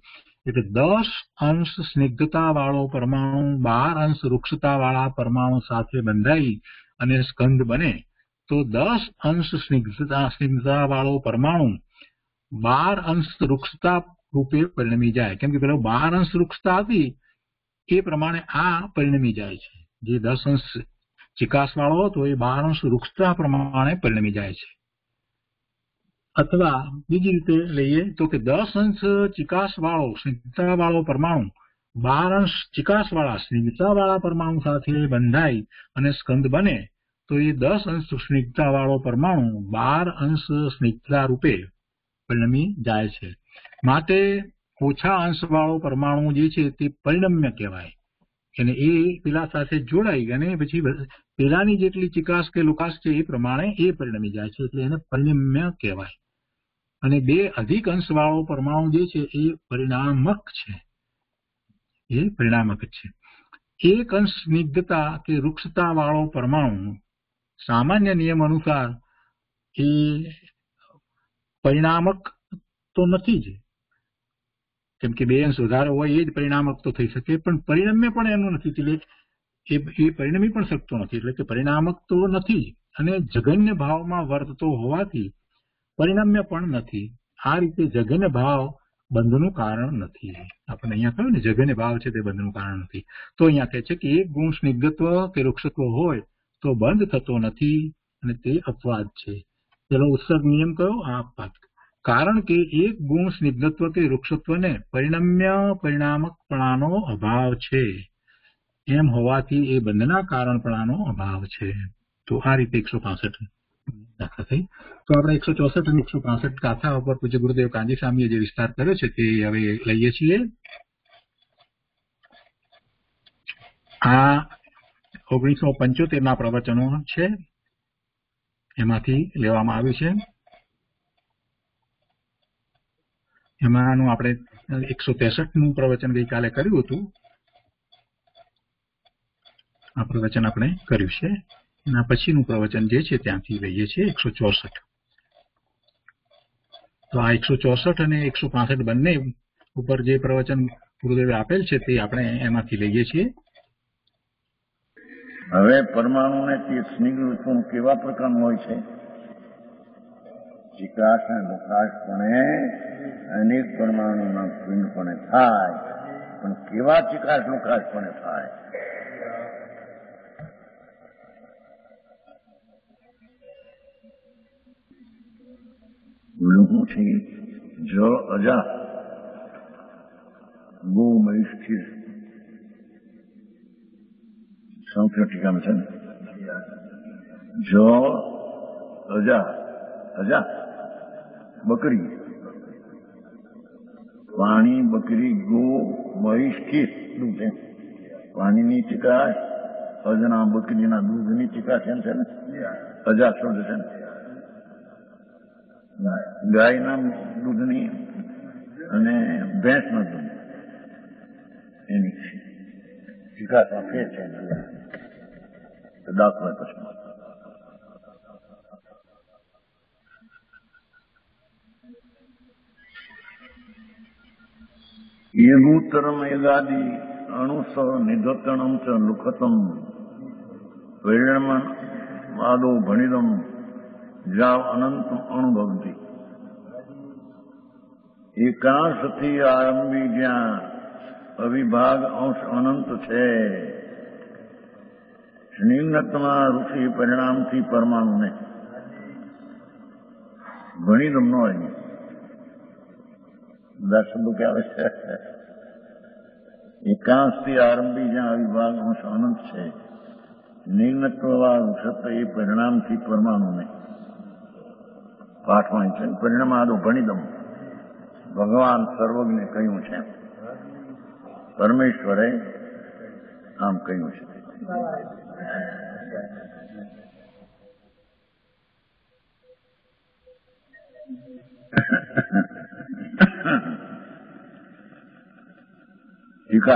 એટલે દસ અંશ સ્નિગ્ધતા વાળો પરમાણુ બાર અંશ વૃક્ષતા વાળા પરમાણુ સાથે બંધાઈ અને સ્કંદ બને તો દસ અંશ સ્નિગ્ધતા સ્નિગ્ધતા વાળો પરમાણુ બાર અંશ વૃક્ષતા રૂપે પરિણમી જાય કેમ કે પેલો બાર અંશ વૃક્ષતા હતી, એ પ્રમાણે આ પરિણમી જાય છે. જે દસ અંશ ચિકાસ વાળો હતો, એ બાર અંશ વૃક્ષતા પ્રમાણે પરિણમી જાય છે. અથવા બીજી રીતે લઈએ તો કે દસ અંશ ચિકાસ વાળો સ્નિગ્ધતા વાળો પરમાણુ બાર અંશ ચિકાસ વાળા સ્નિગ્ધતા વાળા પરમાણુ સાથે બંધાય અને સ્કંદ બને તો એ દસ અંશ સ્નિગ્ધતા વાળો પરમાણુ બાર અંશ સ્નિગ્ધતા રૂપે પરિણમી જાય છે માટે ઓછા અંશ વાળો પરમાણુ જે છે તે પરિણમ્ય કહેવાય અને એ પેલા સાથે જોડાઈ અને પછી પેલાની જેટલી ચિકાસ કે લુકાસ છે એ પ્રમાણે એ પરિણમી જાય છે એટલે એને પરિણમ્ય કહેવાય અને બે અધિક અંશ વાળો પરમાણુ જે છે એ પરિણામક છે. એ પરિણામક છે. એક અંશ સ્નિગ્ધતા કે વૃક્ષતા વાળો પરમાણુ સામાન્ય નિયમ અનુસાર એ પરિણામક તો નથી જ. કેમ કે બે અંશ વધારે હોય એ જ પરિણામક તો થઈ શકે, પણ પરિણમ્ય પણ એનું નથી. એટલે એ એ પરિણમી પણ શકતો નથી. એટલે કે પરિણામક તો નથી અને જઘન્ય ભાવમાં વર્તતો હોવાથી પરિણમ્ય પણ નથી. આ રીતે જઘન્ય ભાવ બંધનું કારણ નથી. આપણે અહીંયા કહ્યું ને જઘન્ય ભાવ છે તે બંધનું કારણ નથી. તો અહીંયા કહે છે કે એક ગુણ સ્નિગ્ધત્વ કે વૃક્ષત્વ હોય તો બંધ થતો નથી અને તે અપવાદ છે. પેલો ઉત્સર્ગ નિયમ કયો? આ અપવાદ. કારણ કે એક ગુણ સ્નિગ્ધત્વ કે વૃક્ષત્વને પરિણમ્ય પરિણામકપણાનો અભાવ છે. એમ હોવાથી એ બંધના કારણપણાનો અભાવ છે. તો આ રીતે એકસો પાસઠ. દાખલા થઈ તો આપણે એકસો ચોસઠ અને એકસો પાસઠ ગાથા ઉપર પૂજ્ય ગુરુદેવ કાંજી સ્વામીએ જે વિસ્તાર કર્યો છે તે હવે લઈએ છીએ. આ ઓગણીસો પંચોતેર ના પ્રવચનો છે. એમાંથી લેવામાં આવ્યું છે. એમાંનું આપણે એકસો નું પ્રવચન ગઈકાલે કર્યું હતું. આ પ્રવચન આપણે કર્યું છે. એના પછીનું પ્રવચન જે છે ત્યાંથી લઈએ છીએ, એકસો ચોસઠ. તો આ એકસો ચોસઠ અને એકસો પાસઠ બંને ઉપર જે પ્રવચન ગુરુદેવે આપેલ છે તે આપણે એમાંથી લઈએ છીએ. હવે પરમાણુ તે સ્નિગ્ધ કેવા પ્રકારનું હોય છે? વિકાસ અને વિકાસપણે અનેક પરમાણુના પિંડપણે થાય. પણ કેવા ચિકાસ લુકાસપણે થાય? બોલું શું છે જળ અજા ગો મહીશ ખીર સંસ્કૃત ટીકામાં છે ને જળ અજા અજા બકરી પાણી બકરી ગો મહીશ ખીર શું છે પાણીની ટીકા અજના બકરીના દૂધની ટીકા છે ને અજા શબ્દ છે ને ગાયના દૂધની અને ભેંસના દૂધ. એની ટીકામાં ફેર છે. દાખલા પ્રશ્ન. યેગૂતરમ યગાદિ અણુસર નિધતણમ ચ લુખતમ. પરિણમન વાદો ભણિદમ. જાવ અનંત અનુભવતી એકાંશથી આરંભી જ્યાં? અવિભાગ અંશ અનંત છે. નિમ્નતમાં ઋષિ પરિણામથી પરમાણુને. ભણિદમ રમનો બધા શબ્દો કે આવે છે. એકાંશથી આરંભી જ્યાં અવિભાગ અંશ અનંત છે? નિમ્નત્વવા સત્ય એ પરિણામથી પરમાણુને. પાઠમાં છે. પરિણામાદો આદો ભણીદમ ભગવાન સર્વજ્ઞ કહ્યું છે. પરમેશ્વરે આમ કહ્યું છે.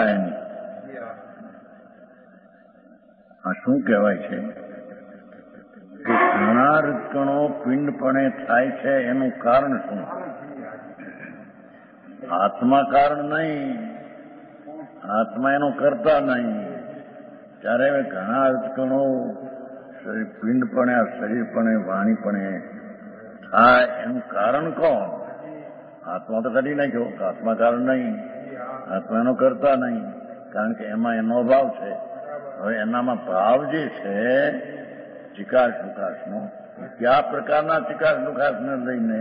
એની આ શું કહેવાય છે? કે ઘણા કણો પિંડપણે થાય છે એનું કારણ શું? આત્મા કારણ નહીં. આત્મા એનો કરતા નહીં. ત્યારે ઘણા રજકણો પિંડપણે શરીરપણે વાણીપણે થાય એનું કારણ કોણ? આત્મા તો કરી નાખ્યો આત્મા કારણ નહીં. આત્મા એનો કરતા નહીં. કારણ કે એમાં એનો અભાવ છે. હવે એનામાં ભાવ જે છે ચિકાસ લુકાસનો કયા પ્રકારના ચિકાસ વિકાસને લઈને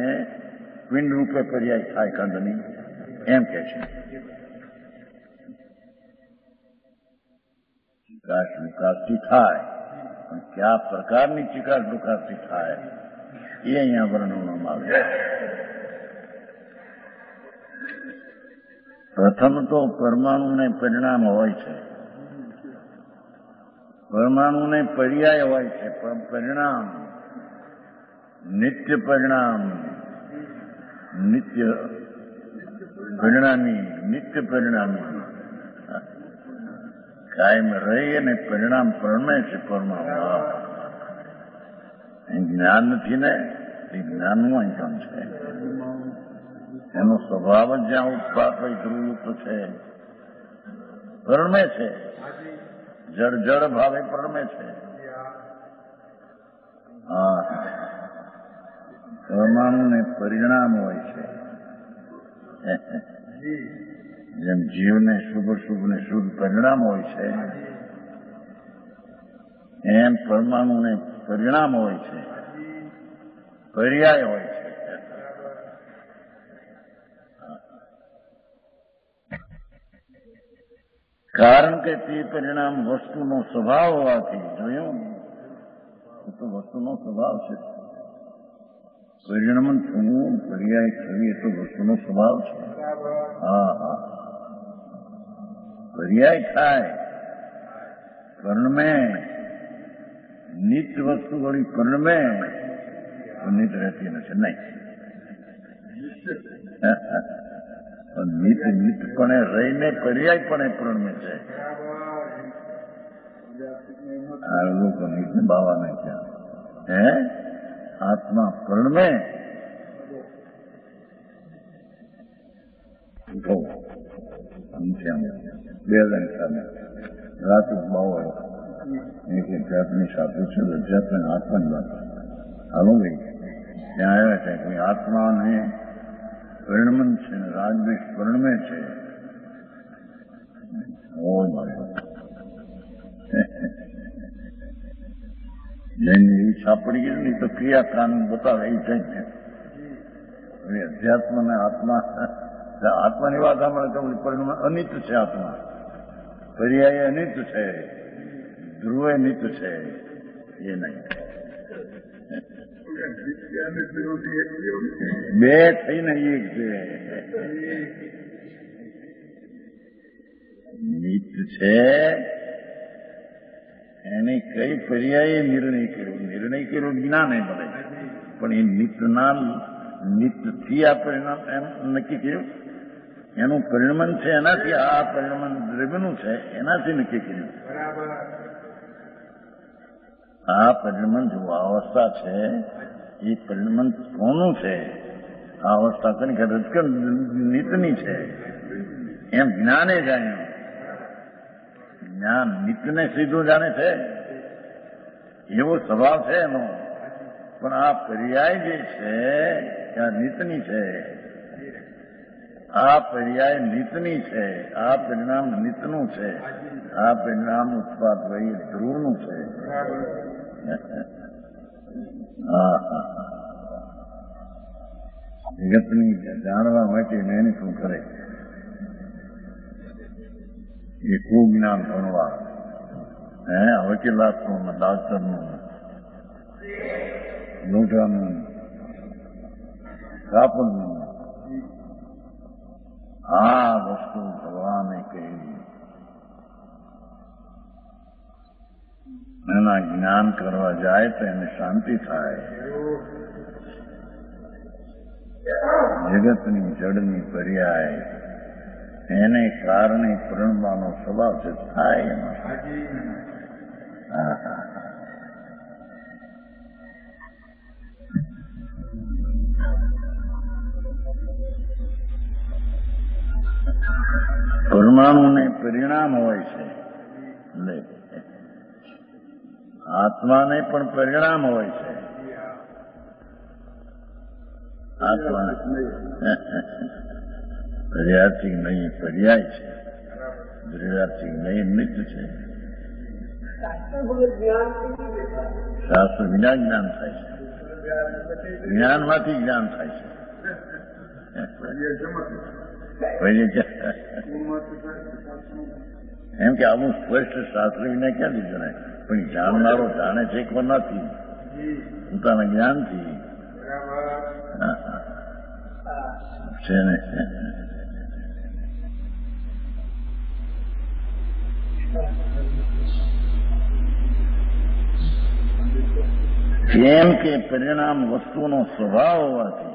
પિંડ રૂપે પર્યાય થાય કંદની એમ કે છે. ચિકાસ વિકાસથી થાય, પણ કયા પ્રકારની ચિકાસ વિકાસથી થાય, એ અહીંયા વર્ણવવામાં આવે પ્રથમ તો પરમાણુને પરિણામ હોય છે. પરમાણુને પર્યાય હોય છે, પણ પરિણામ, નિત્ય પરિણામ, નિત્ય પરિણામી નિત્ય પરિણામી. કાયમ રહી અને પરિણામ પરમે છે પરમાણુ જ્ઞાન નથી ને, એ જ્ઞાનનું અંકન છે. એનો સ્વભાવ જ જ્યાં ઉત્પાદ હોય ધ્રુવ છે. પરમે છે. જળ જળ ભાવે પરમે છે. પરમાણુને પરિણામ હોય છે. જેમ જીવને શુભ શુભ ને શુભ પરિણામ હોય છે, એમ પરમાણુને પરિણામ હોય છે. પર્યાય હોય છે કારણ કે તે પરિણામ વસ્તુનો સ્વભાવ હોવાથી જોયું ને તો વસ્તુનો સ્વભાવ છે. પરિણામ થવું, પર્યાય થવી, એ તો વસ્તુનો સ્વભાવ છે. હા હા. પર્યાય થાય કર્ણમે નિત વસ્તુ વળી કર્ણમે નિત રહેતી નથી, નહીં. નિત મિતપણે રહીને પર્યાયપણે પ્રણમે છે. આ લોકો બાવાને ક્યાં હે? આત્મા પ્રણમે બે હજાર સામે. રાત બાવો એક જાતની સાથે છે જાતને જ વાત. હાલો ભાઈ. ત્યાં આવ્યા છે. કે આત્માને પરિણમન છે રાજદેશ પરિણમે છે. જેની ઈચ્છા પડી ગઈ તો ક્રિયા કાનૂન બતાવે એ થઈ છે. અધ્યાત્મ ને આત્મા, આત્માની વાત સાંભળે તો પરિણામ અનિત છે આત્મા. પર્યાય અનિત છે, ધ્રુવે નિત છે, એ નહીં. બે થઈને એક છે. નિત છે. એને કઈ પર્યાય નિર્ણય કર્યો? નિર્ણય કર્યો જ્ઞાન મળે. પણ એ નિતના નિતથી આ પરિણામ એમ નક્કી કર્યું. એનું પરિણમન છે એનાથી આ પરિણમન દ્રવ્યનું છે એનાથી નક્કી કર્યું. આ પરિણમન જો અવસ્થા છે એ પરિણમન કોનું છે આ અવસ્થા કઈ રજકર નિતની છે એમ જ્ઞાને જાણ્યું જ્ઞાન નિત્યને સીધું જાણે છે એવો સ્વભાવ છે એનો પણ આ પર્યાય જે છે ત્યાં નિતની છે આ પર્યાય નિતની છે આ પરિણામ નિતનું છે આ પરિણામ ઉત્પાદ વહી ધ્રુવનું છે હા હા જગતની જાણવા માટે મહેનત કરે? એ જ્ઞાન ભણવા. હે વકીલાતનું ડાક્ટરનું લોઢાનું, કાપડનું. આ વસ્તુ એના જ્ઞાન કરવા જાય તો એને શાંતિ થાય. જગતની જડની પર્યાય, એને કારણે પ્રણવાનો સ્વભાવ છે, થાય એમાં. પરમાણુને પરિણામ હોય છે. લે. આત્માને પણ પરિણામ હોય છે. આત્મા પર્યાર્થી નહીં પર્યાય છે. દ્રવ્યાર્થી નહીં નિત્ય છે. શાસ્ત્ર વિના જ્ઞાન થાય છે. જ્ઞાનમાંથી જ્ઞાન થાય છે. પછી એમ કે અમુક સ્પષ્ટ શાસ્ત્ર વિના ક્યાં લીધું ને? પણ જાણનારો જાણે છે કે નથી. પોતાના જ્ઞાનથી. છે ને? જેમ કે પરિણામ વસ્તુનો સ્વભાવ હોવાથી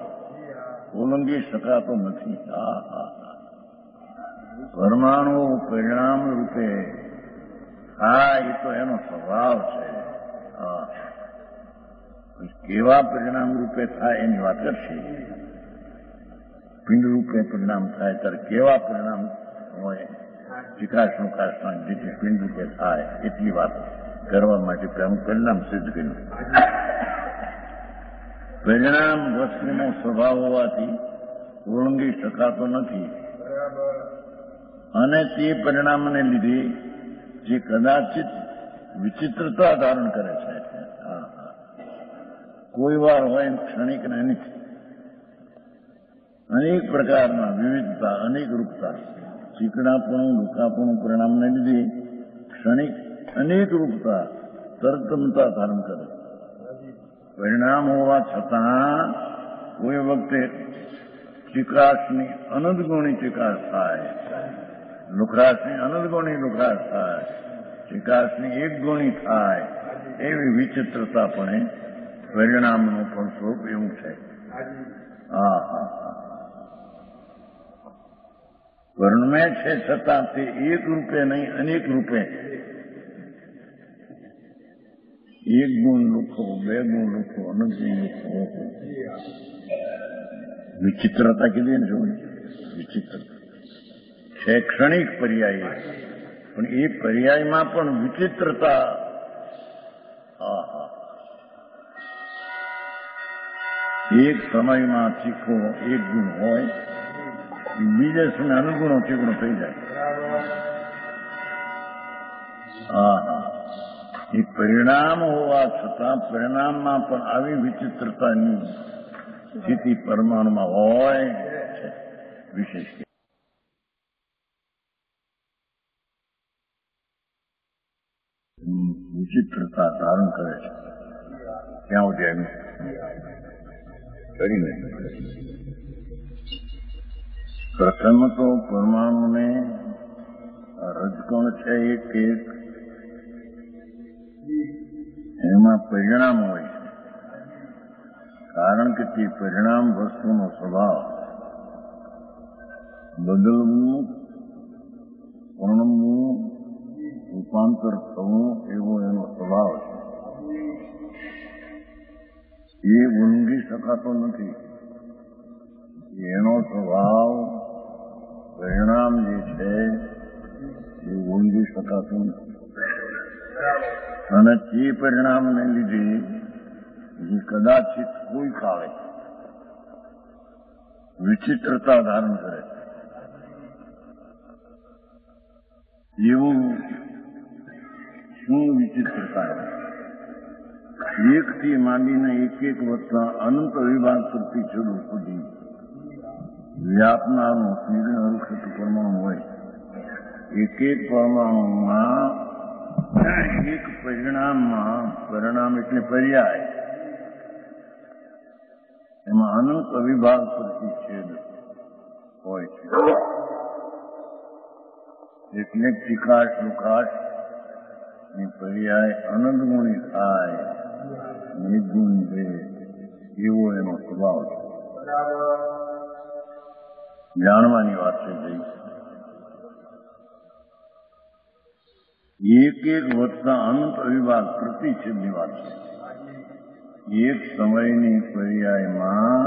ઓળંગી શકાતો નથી. હા હા. પરમાણુ પરિણામ રૂપે હા એ તો એનો સ્વભાવ છે. કેવા પરિણામ રૂપે થાય એની વાત કરશે પિંડ રૂપે પરિણામ થાય, ત્યારે કેવા પરિણામ હોય, વિકાસનું કાશમાં જેથી પિંડ રૂપે થાય, એટલી વાત કરવા માટે પરિણામ સિદ્ધ કર્યું. પરિણામ વસ્તુનો સ્વભાવ હોવાથી ઓળંગી શકાતો નથી. અને તે પરિણામને લીધે જે કદાચિત વિચિત્રતા ધારણ કરે છે. કોઈ વાર હોય ક્ષણિક ને અનેક. પ્રકારના વિવિધતા, અનેક રૂપતા. ચીકણાપણું લુકાપણું પરિણામને લીધે ક્ષણિક, અનેક રૂપતા તરતમતા ધારણ કરે પરિણામ હોવા છતાં કોઈ વખતે ચિકાસની અનંતગુણી ચિકાસ થાય. લુખરાશની અનંતગુણી લુખરાશ થાય. વિકાસની એક ગુણી થાય એવી વિચિત્રતા પણ પરિણામનું પણ સ્વરૂપ એવું છે. હા છે છતાં તે એક રૂપે નહીં અનેક રૂપે. એક ગુણ લુખો બે ગુણ લુખો અનંત ગુણ લુખો. વિચિત્રતા કીધી ને જોઈ વિચિત્રતા. છે, ક્ષણિક પર્યાય પણ એ પર્યાયમાં પણ વિચિત્રતા એક સમયમાં ચીખો એક ગુણ હોય, બીજા સમય અનુગુણો ચીકણો થઈ જાય. હા હા એ પરિણામ હોવા છતાં પરિણામમાં પણ આવી વિચિત્રતાની સ્થિતિ પરમાણુમાં હોય છે, વિશેષ વિચિત્રતા ધારણ કરે છે. ક્યાં સુધી આવ્યું કરીને પ્રથમ તો પરમાણુને રજકણ છે એક એક. એમાં પરિણામ હોય છે. કારણ કે તે પરિણામ વસ્તુનો સ્વભાવ. બદલવું પરણવું રૂપાંતર થવું એવો એનો સ્વભાવ છે એ ઊંઘી શકાતો નથી એનો સ્વભાવ પરિણામ જે છે એ ઊંઘી શકાતું નથી અને તે પરિણામને લીધે જે કદાચિત કોઈ કાળે વિચિત્રતા ધારણ કરે એવું શું વિચિત્રતા એકથી માંડીને એક એક વત્તા અનંત વિભાગ પ્રતિ છેડું સુધી વ્યાપનારું વૃક્ષ પરમાણુ હોય. એક એક પરમાણુમાં એક પરિણામમાં પરિણામ એટલે પર્યાય. એમાં અનંત અવિભાગ પ્રતિછેદ હોય છે. એટલે ચિકાશ લુકાશ ની પર્યાય અનંત ગુણી થાય, નિર્ગુણ છે, એવો એનો સ્વભાવ છે. જાણવાની વાત છે ભાઈ. એક એક વત્તા અનંત અવિભાગ પ્રતિછેદની વાત છે. એક સમયની પર્યાયમાં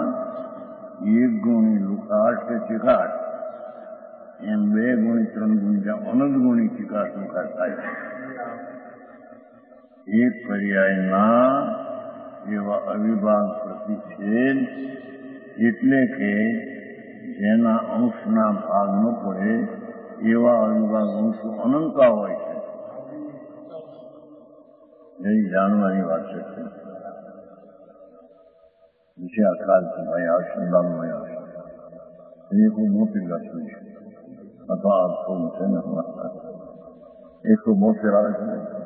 એક ગુણી લુખાટ કે ચિકાશ એમ બે ગુણી ત્રણ ગુણી અનંત ગુણી ચિકાશ લુખાટ થાય છે. એક પર્યાયના એવા અવિભાગ પ્રતિછેદ એટલે કે જેના અંશના ભાગ ન પડે, એવા અવિભાગ અંશો અનંતા હોય છે. એ જાણવાની વાત છે. વિશે આ કાલથી આવશે બાબુભાઈ આવશે એ ખૂબ મોટી લક્ષ્મી છે. અથવા આ ફોન છે ને એ ખૂબ મોટી આવે છે.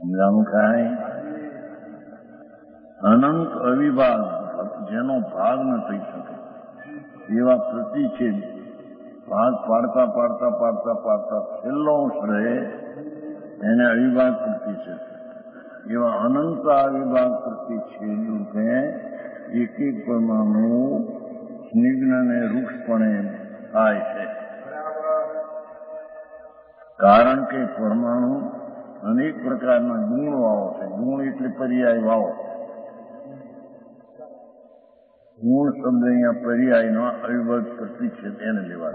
કાંઈ અનંત અવિભાગ, જેનો ભાગ ન થઈ શકે. એવા પ્રતિછેદ ભાગ પાડતા પાડતા પાડતા પાડતા છેલ્લો અંશ રહે એને અવિભાગ પ્રતિછેદ એવા અનંત અવિભાગ પ્રતિછેદ રૂપે એક એક પરમાણુ સ્નિગ્ન અને વૃક્ષપણે થાય છે. કારણ કે પરમાણુ અનેક પ્રકારના ગુણ વાવો છે. ગુણ એટલે પર્યાય વાવો. ગુણ શબ્દ અહીંયા પર્યાયનો પ્રતિક છે એને લેવા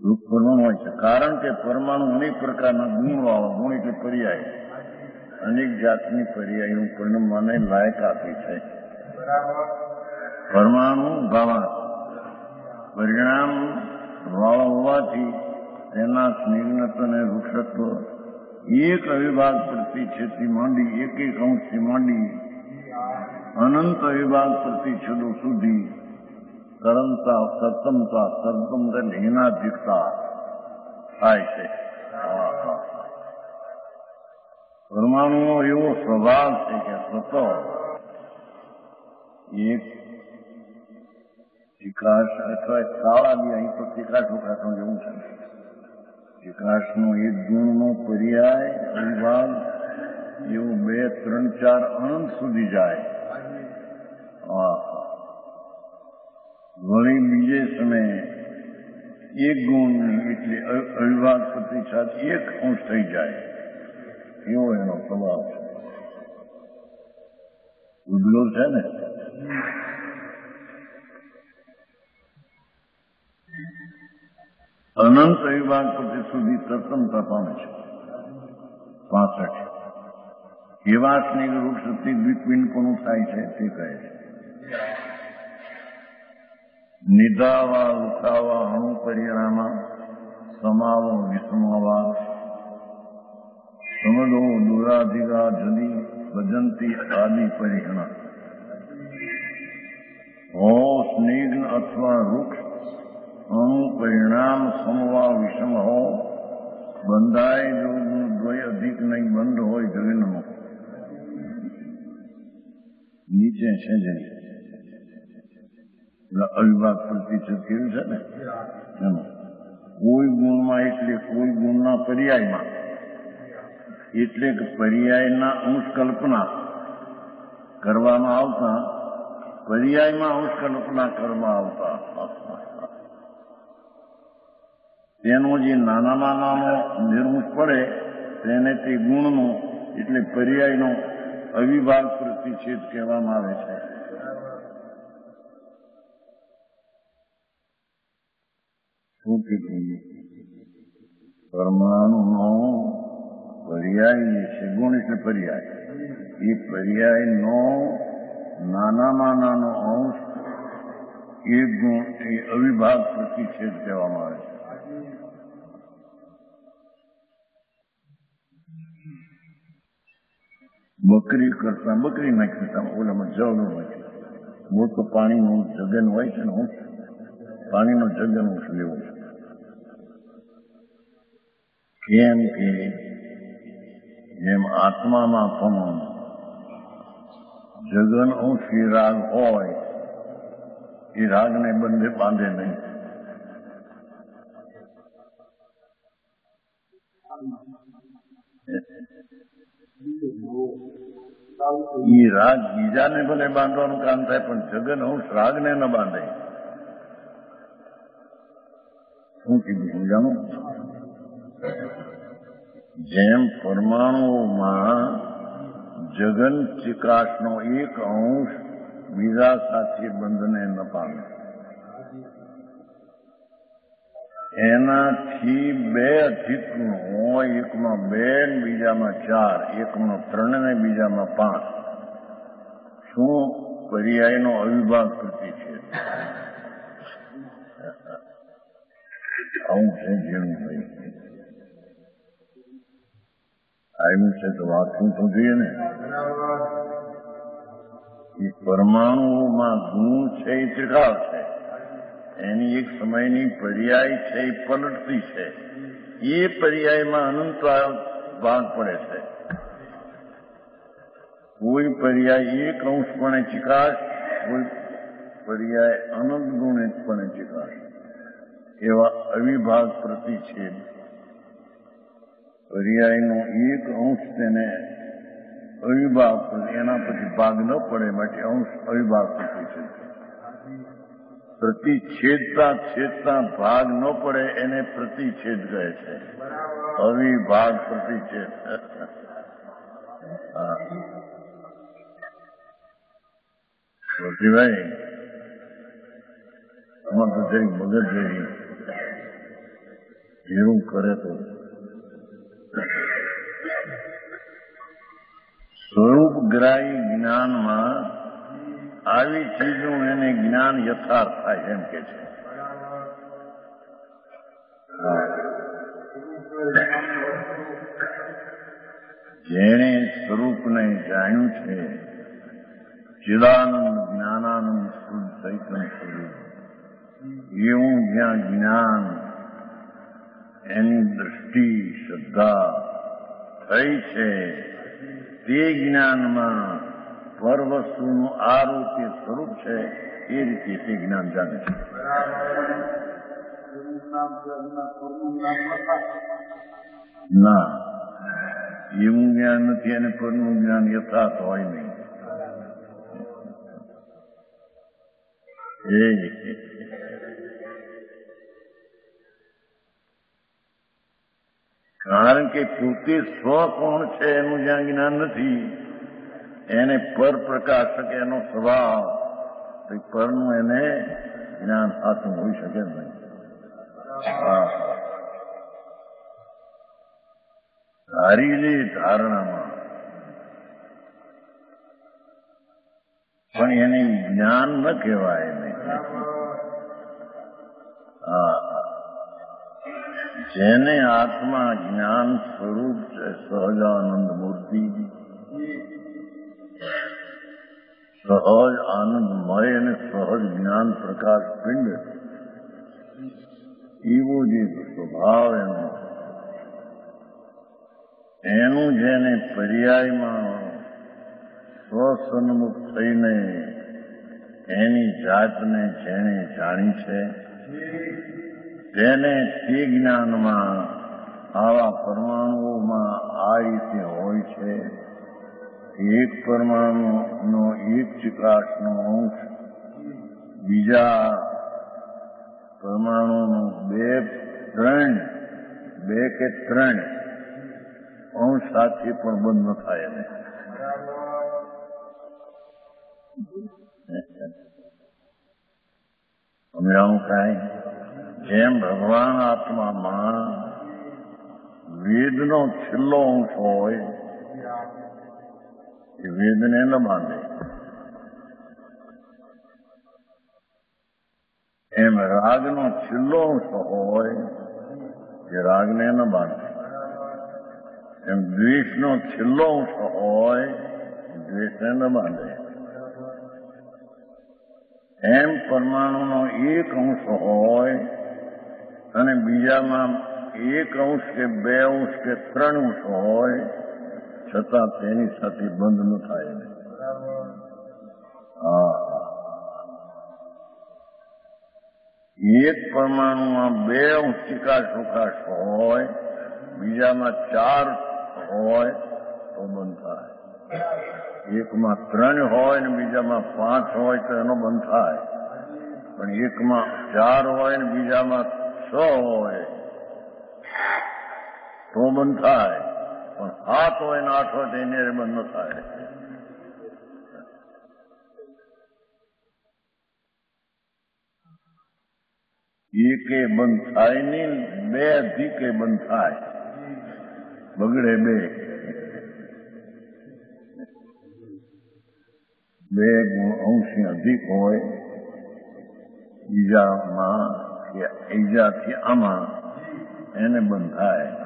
રૂપ પરમાણુ હોય છે. કારણ કે પરમાણુ અનેક પ્રકારના ગુણ વાવો ગુણ એટલે પર્યાય. અનેક જાતની પર્યાયનું પરિણામને લાયક આપી છે. પરમાણુ ભાવા પરિણામ વાળા હોવાથી તેના સ્નિગ્ધત્વ અને વૃક્ષત્વ એક અવિભાગ પ્રતિછેદથી માંડી, એક એક અંશથી માંડી, અનંત અવિભાગ પ્રતિછેદો સુધી કરમતા સતમતા સર્તમ હિનાધિકતા થાય છે. પરમાણુનો એવો સ્વભાવ છે કે સતત એક વિકાસ અથવા કાળા બી અહીં તો વિકાસ વિકાસનો જેવું છે વિકાસનો એક ગુણનો પર્યાય અવિભાગ એવું બે ત્રણ ચાર અનંત સુધી જાય વળી બીજે સમયે એક ગુણ એટલે અવિભાગ પ્રતિસાદ એક અંશ થઈ જાય એવો એનો સ્વભાવ છે ઉદલો છે ને અનંત વિભાગ પ્રતિ સુધી પ્રથમતા પામે છે. પાસઠ. એવા સ્નેહ વૃક્ષથી દ્વિપિંડપણું થાય છે તે કહે છે. નિધાવા ઉઠાવા અણુ પરિણામા, સમાવો વિસમાવા સમદો દુરાધિકા જદી, ભજંતી આદિ પરિહણા હો સ્નિગ્ન અથવા વૃક્ષ અણુ પરિણામ સમવા વિષમ હો બંધાય જો દ્વય અધિક નહીં, બંધ હોય જગન્મ નીચે છે જે અવિભાગ પ્રતિશત કેવું છે ને? એનું કોઈ ગુણમાં એટલે કોઈ ગુણના પર્યાયમાં. એટલે કે પર્યાયના અંશ કલ્પના કરવામાં આવતા, પર્યાયમાં અંશ કલ્પના કરવામાં આવતા. તેનો જે નાનામાં નાનો નિર્મુખ પડે તેને તે ગુણનો, એટલે પર્યાયનો અવિભાગ પ્રતિષેધ કહેવામાં આવે છે. શું કીધું પરમાણુનો પર્યાય છે, ગુણ એટલે પર્યાય. એ પર્યાયનો નાનામાં નાનો અંશ, એ ગુણ એ અવિભાગ પ્રતિષેધ કહેવામાં આવે છે. બકરી કરતા બકરી નાખી તમે ઓલામાં જવનું નાખી મોટો પાણીનું જગન હોય છે ને હું. પાણીનું જગન હું લેવું. કેમ કે જેમ આત્મામાં પણ જગન અંશી રાગ હોય, એ રાગને બંધે બાંધે નહીં. એ રાગ બીજાને ભલે બાંધવાનું કામ થાય પણ જગન અંશ રાગને ન બાંધે શું કીધું સમજાણું જેમ પરમાણુઓમાં જગન ચિકાશનો એક અંશ બીજા સાથે બંધને ન પામે એનાથી બે અધિકનો એકમાં બે ને બીજામાં ચાર, એકમાં ત્રણ ને બીજામાં પાંચ. શું પર્યાયનો અવિભાગ પ્રતિ છે? આવું છે જેનું ભાઈ આવ્યું છે તો વાંચવું તો જોઈએ ને? એ પરમાણુઓમાં ગુણ છે એ ત્રિકાળ છે. એની એક સમયની પર્યાય છે, એ પલટતી છે. એ પર્યાયમાં અનંત ભાગ પડે છે. કોઈ પર્યાય એક અંશપણે ચિકાશ કોઈ પર્યાય અનંત ગુણિતપણે ચિકાશ એવા અવિભાગ પ્રતિછેદ પર્યાયનો એક અંશ તેને અવિભાગ, એના પછી ભાગ ન પડે માટે અંશ અવિભાગ પ્રતિછેદ પ્રતિછેદતા છેદતા ભાગ ન પડે, એને પ્રતિછેદ કહે છે. અવિભાગ પ્રતિછેદ ભાઈ એમાં તો જરી મગજ જેવી એવું કરે તો. સ્વરૂપ ગ્રાહી જ્ઞાનમાં આવી ચીજો એને જ્ઞાન યથાર્થ થાય એમ કે છે. જેણે સ્વરૂપને જાણ્યું છે, ચિદાનંદ જ્ઞાનાનંદ શુદ્ધ ચૈતન સ્વરૂપ. એવું જ્યાં જ્ઞાન, એની દ્રષ્ટિ, શ્રદ્ધા થઈ છે, તે જ્ઞાનમાં પર વસ્તુનું આ રૂપે સ્વરૂપ છે, એ રીતે તે જ્ઞાન જાણે છે. ના, એવું જ્ઞાન નથી અને પરનું જ્ઞાન યથાર્થ હોય નહીં. કારણ કે પોતે સ્વ કોણ છે એનું જ્યાં જ્ઞાન નથી એને પર પ્રકાશક એનો સ્વભાવ. પરનું એને જ્ઞાન સાચું હોઈ શકે નહીં. ધારીલી ધારણામાં. પણ એને જ્ઞાન ન કહેવાય એને. હા. જેને આત્મા જ્ઞાન સ્વરૂપ છે, સહજાનંદ મૂર્તિ. સહજ આનંદમય અને સહજ જ્ઞાન પ્રકાશ પિંડ. એવો જે સ્વભાવ એનો. એનું જેને પર્યાયમાં સ્વસન્મુખ થઈને એની જાતને જેણે જાણી છે, તેને તે જ્ઞાનમાં આવા પરમાણુઓમાં આ રીતે હોય છે. એક પરમાણુનો એક ચિકાશનો અંશ બીજા પરમાણુનું બે ત્રણ બે કે ત્રણ અંશ સાથે પણ બંધ થાય એને સમજાવું કાંઈ જેમ ભગવાન આત્મામાં વેદનો છેલ્લો અંશ હોય ન બાંધે એમ રાગનો છેલ્લો અંશ હોય એ રાગને ન બાંધે એમ દ્વેષનો છેલ્લો અંશ હોય દ્વેષને ન બાંધે એમ પરમાણુનો એક અંશ હોય અને બીજામાં એક અંશ કે બે અંશ કે ત્રણ અંશ હોય. છતાં તેની સાથે બંધ ન થાય એને હા એક પરમાણુમાં બે અંશ ચિકાશ ઉકાશ હોય, બીજામાં ચાર હોય તો બંધ થાય. એકમાં ત્રણ હોય ને બીજામાં પાંચ હોય તો એનો બંધ થાય. પણ એકમાં ચાર હોય ને બીજામાં છ હોય તો બંધ થાય. પણ સાત હોય ને આઠ એને બંધ ન થાય. એકે બંધ થાય નહીં, બે ધીકે બંધ થાય. બગડે બે. બે ગુણ અંશથી અધિક હોય, ઈજામાં કે ઈજાથી આમાં એને બંધાય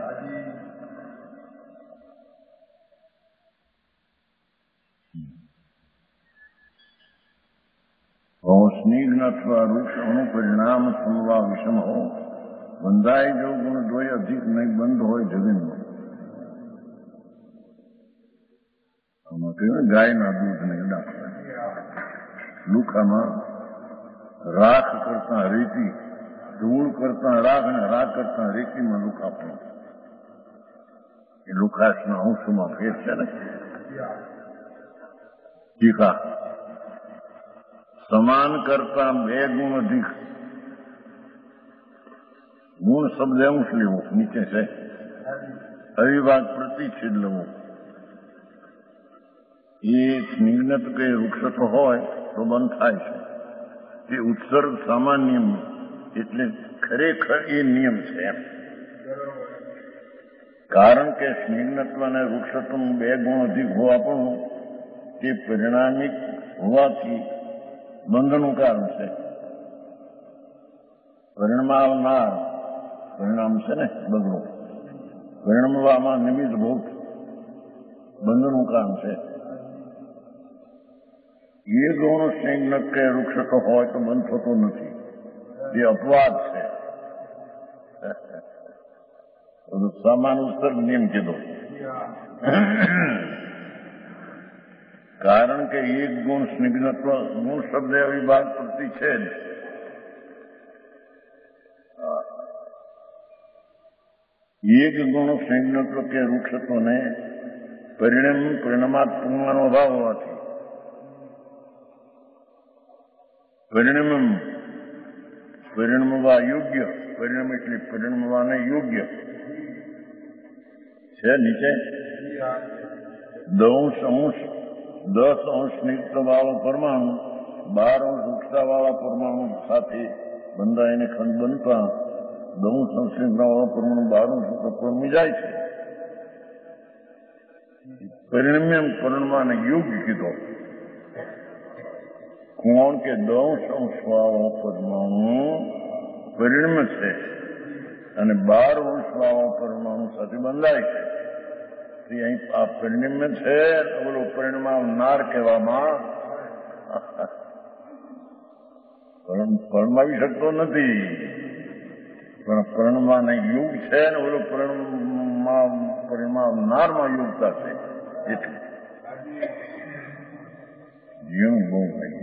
સ્નિગ્ન અથવા વૃક્ષ અણુપરિણામ સમવા વિષમ હો બંધાય જો ગુણ દ્વય અધિક નહીં બંધ હોય જગનનો આમાં કહ્યું ગાયના દૂધને દાખલા લુખામાં રાખ કરતા રેતી ધૂળ કરતા રાખ અને રાખ કરતા રેતીમાં લુખાપણું એ લુખાસના અંશમાં ફેર છે ને ટીકા સમાન કરતા બે ગુણ અધિક. ગુણ શબ્દ અંશ લેવું નીચે છે. અવિભાગ પ્રતિછેદ લેવું એ સ્નિગ્નત કે વૃક્ષક હોય તો બંધ થાય છે. એ ઉત્સર્ગ સામાન્ય એટલે ખરેખર એ નિયમ છે એમ. કારણ કે સ્નિગ્નત્વ અને વૃક્ષત્વનું બે ગુણ અધિક હોવા પણ તે પરિણામિક હોવાથી બંધનું કારણ છે. પરિણમાવનાર પરિણામ છે ને બગડું પરિણમવામાં નિમિત્ત ભૂત બંધનું કારણ છે. એ ગૌણ સિંહ કે વૃક્ષકો હોય તો બંધ થતો નથી. એ અપવાદ છે. સામાન ઉત્તર નિયમ કીધો. કારણ કે એક ગુણ સ્નિગ્ધત્વ ગુણ શબ્દ વિભાગ પ્રતિ છે જ એક ગુણ સંજ્ઞત્વ કે વૃક્ષત્વને પરિણામ પરિણામાત્મકનો અભાવ હોવાથી પરિણમમ પરિણમવા યોગ્ય પરિણમ એટલે પરિણમવાને યોગ્ય છે નીચે દંશ અંશ દસ અંશ વાળો પરમાણુ, બાર અંશ ઉઠતા વાળા પરમાણુ સાથે બંધાઈને ખંડ બનતા દંશ અંશ વાળો પરમાણુ બાર અંશ પરમી જાય છે. પરિણમ્યમ પરણવાને યોગ્ય કીધો. કોણ કે દસ અંશ વાળો પરમાણુ પરિણમ છે અને બાર વંશવાળો પરમાણુ સાથે બંધાય છે. અહીં આ પરિણમ્ય છે ઓલું પરિણમાવનાર કહેવામાં. પરણમાવી શકતો નથી. પણ પરણમાને યુગ છે ને ઓલું પરણમાં પરિણમાવનારમાં યુગતા છે. એટલે. જીવન બહુ થઈ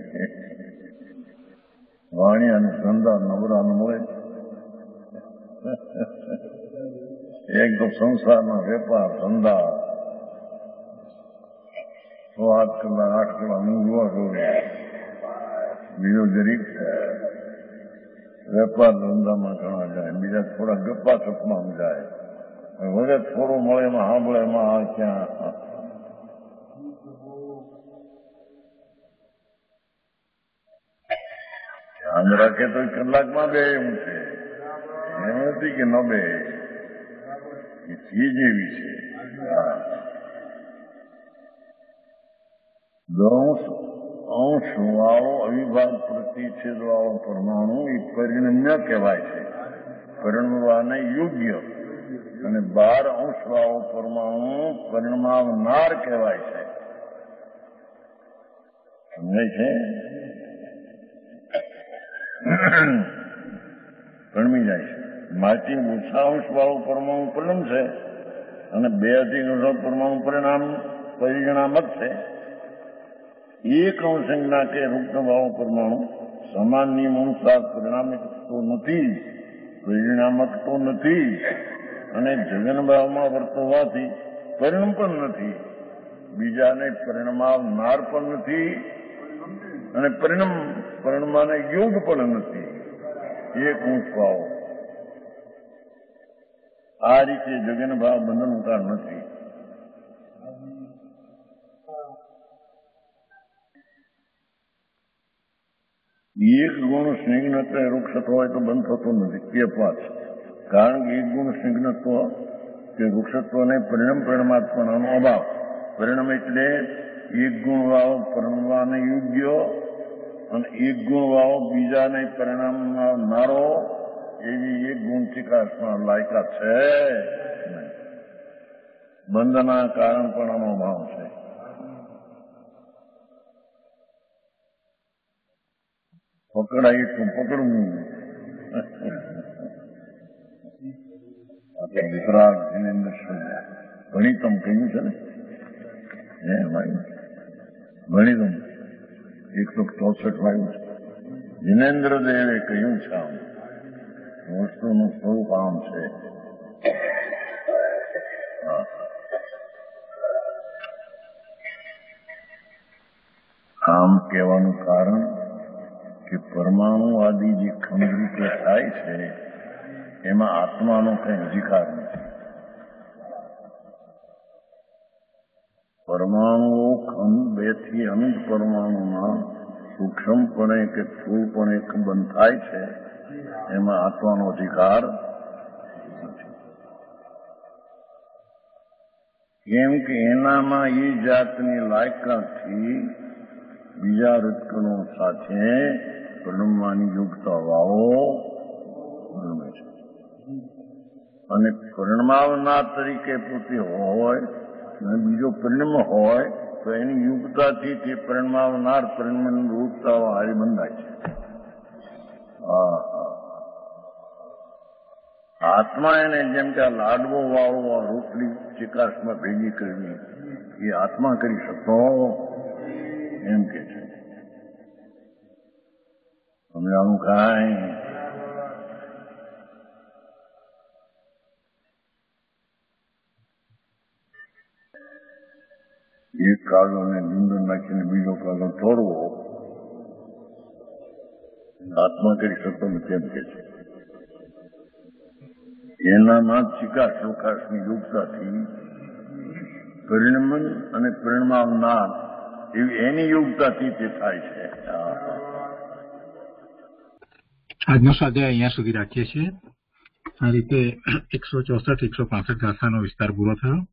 વાણી અને ધંધા નવરા ન મળે. એક તો સંસારના વેપાર, ધંધા. સો આઠ કલાક આઠ કલાક ઊંઘવા જોઈએ બીજો જરીક વેપાર ધંધામાં ઘણા જાય, બીજા થોડા ગપ્પા સપમાં જાય. વગર થોડું મળે એમાં સાંભળે એમાં આ ક્યાં ધ્યાન રાખે તો કલાકમાં બે એમ છે. એમ નથી કે ન બે. એ જેવી છે અવિભાગ પ્રતિછેદ વાળો પરમાણુ એ પરિણમ્ય કહેવાય છે. પરિણમવાને યોગ્ય. અને બાર અંશ વાળો પરમાણુ પરિણમાવનાર કહેવાય છે. સમજાય છે? પરમી જાય છે. માટી અંશ વાળો પરમાણુ પ્રલમ છે અને બે અધિક અંશ પરમાણુ પરિણામ પરિણામક છે. એક અંશના કે રૂપવાળો પરમાણુ સમાન નિયમ અનુસાર પરિણામિક તો નથી પરિણામક તો નથી અને જગનભાવમાં વર્તવાથી પરિણામ પણ નથી. બીજાને પરિણમાવનાર પણ નથી અને પરિણામ, પરિણમાને યોગ પણ નથી. એક ઊંચ ભાવ આ રીતે જગન ભાવ બંધન ઉતાર નથી. એક ગુણ સ્નિગ્નત્વ વૃક્ષ થતો હોય તો બંધ થતો નથી. એ પાછ કારણ કે એક ગુણ સ્નિગ્નત્વ કે વૃક્ષત્વને પરિણામ પરિણામાત્માનો અભાવ. પરિણામ એટલે એક ગુણ વાવ પરિણમવાને યોગ્ય અને એક ગુણ વાવ બીજાને પરિણામનારો એવી એક ગુણ ચિકાસમાં લાયકાત છે. બંધના કારણ પણ આનો ભાવ છે. પકડાય એટલું પકડવું. આપણે જીનેન્દ્ર ગણિતમ કહ્યું છે ને? હે ભાઈ, ગણિતમ. એકસો ચોસઠ વાયુ છે. જીનેન્દ્ર કહ્યું છે આમ. વસ્તુનું સ્વરૂપ આમ છે. આમ કહેવાનું કારણ કે પરમાણુ આદિ જે ખંડ રૂપે થાય છે એમાં આત્માનો કઈ અધિકાર નથી પરમાણુઓ ખંડ બેથી અનંત પરમાણુમાં સૂક્ષ્મપણે કે સ્થૂળપણે બંધ થાય છે એમાં આત્માનો અધિકાર કેમ કે એનામાં એ જાતની લાયકાતથી બીજા રત્કનો સાથે પરિણમવાની યોગ્યતા વાવો પરિણમે છે અને પરણમાવનાર તરીકે પોતે હોય અને બીજો પરિણમ હોય તો એની યુગતાથી તે પ્રણમાવનાર પરિણમની રૂપતા હારી બંધાય છે. આત્મા એને જેમ કે આ લાડવો વાળો આ રોટલી, ચિકાસમાં ભેગી કરવી એ આત્મા કરી શકતો એમ કે છે. સમજાણું કાંઈ એક કાગળને ડુંગર નાખીને બીજો કાગળ તોડવો આત્મા કરી શકતો નથી એમ કે છે. એનામાં ચિકાસ પ્રકાશની યોગતાથી પરિણમન અને પરિણમાવનાર એવી એની યોગતાથી તે થાય છે. આજનો સ્વાધ્યાય અહીંયા સુધી રાખીએ છીએ. આ રીતે એકસો ચોસઠ, એકસો પાસઠ ગાથાનો વિસ્તાર પૂરો થયો.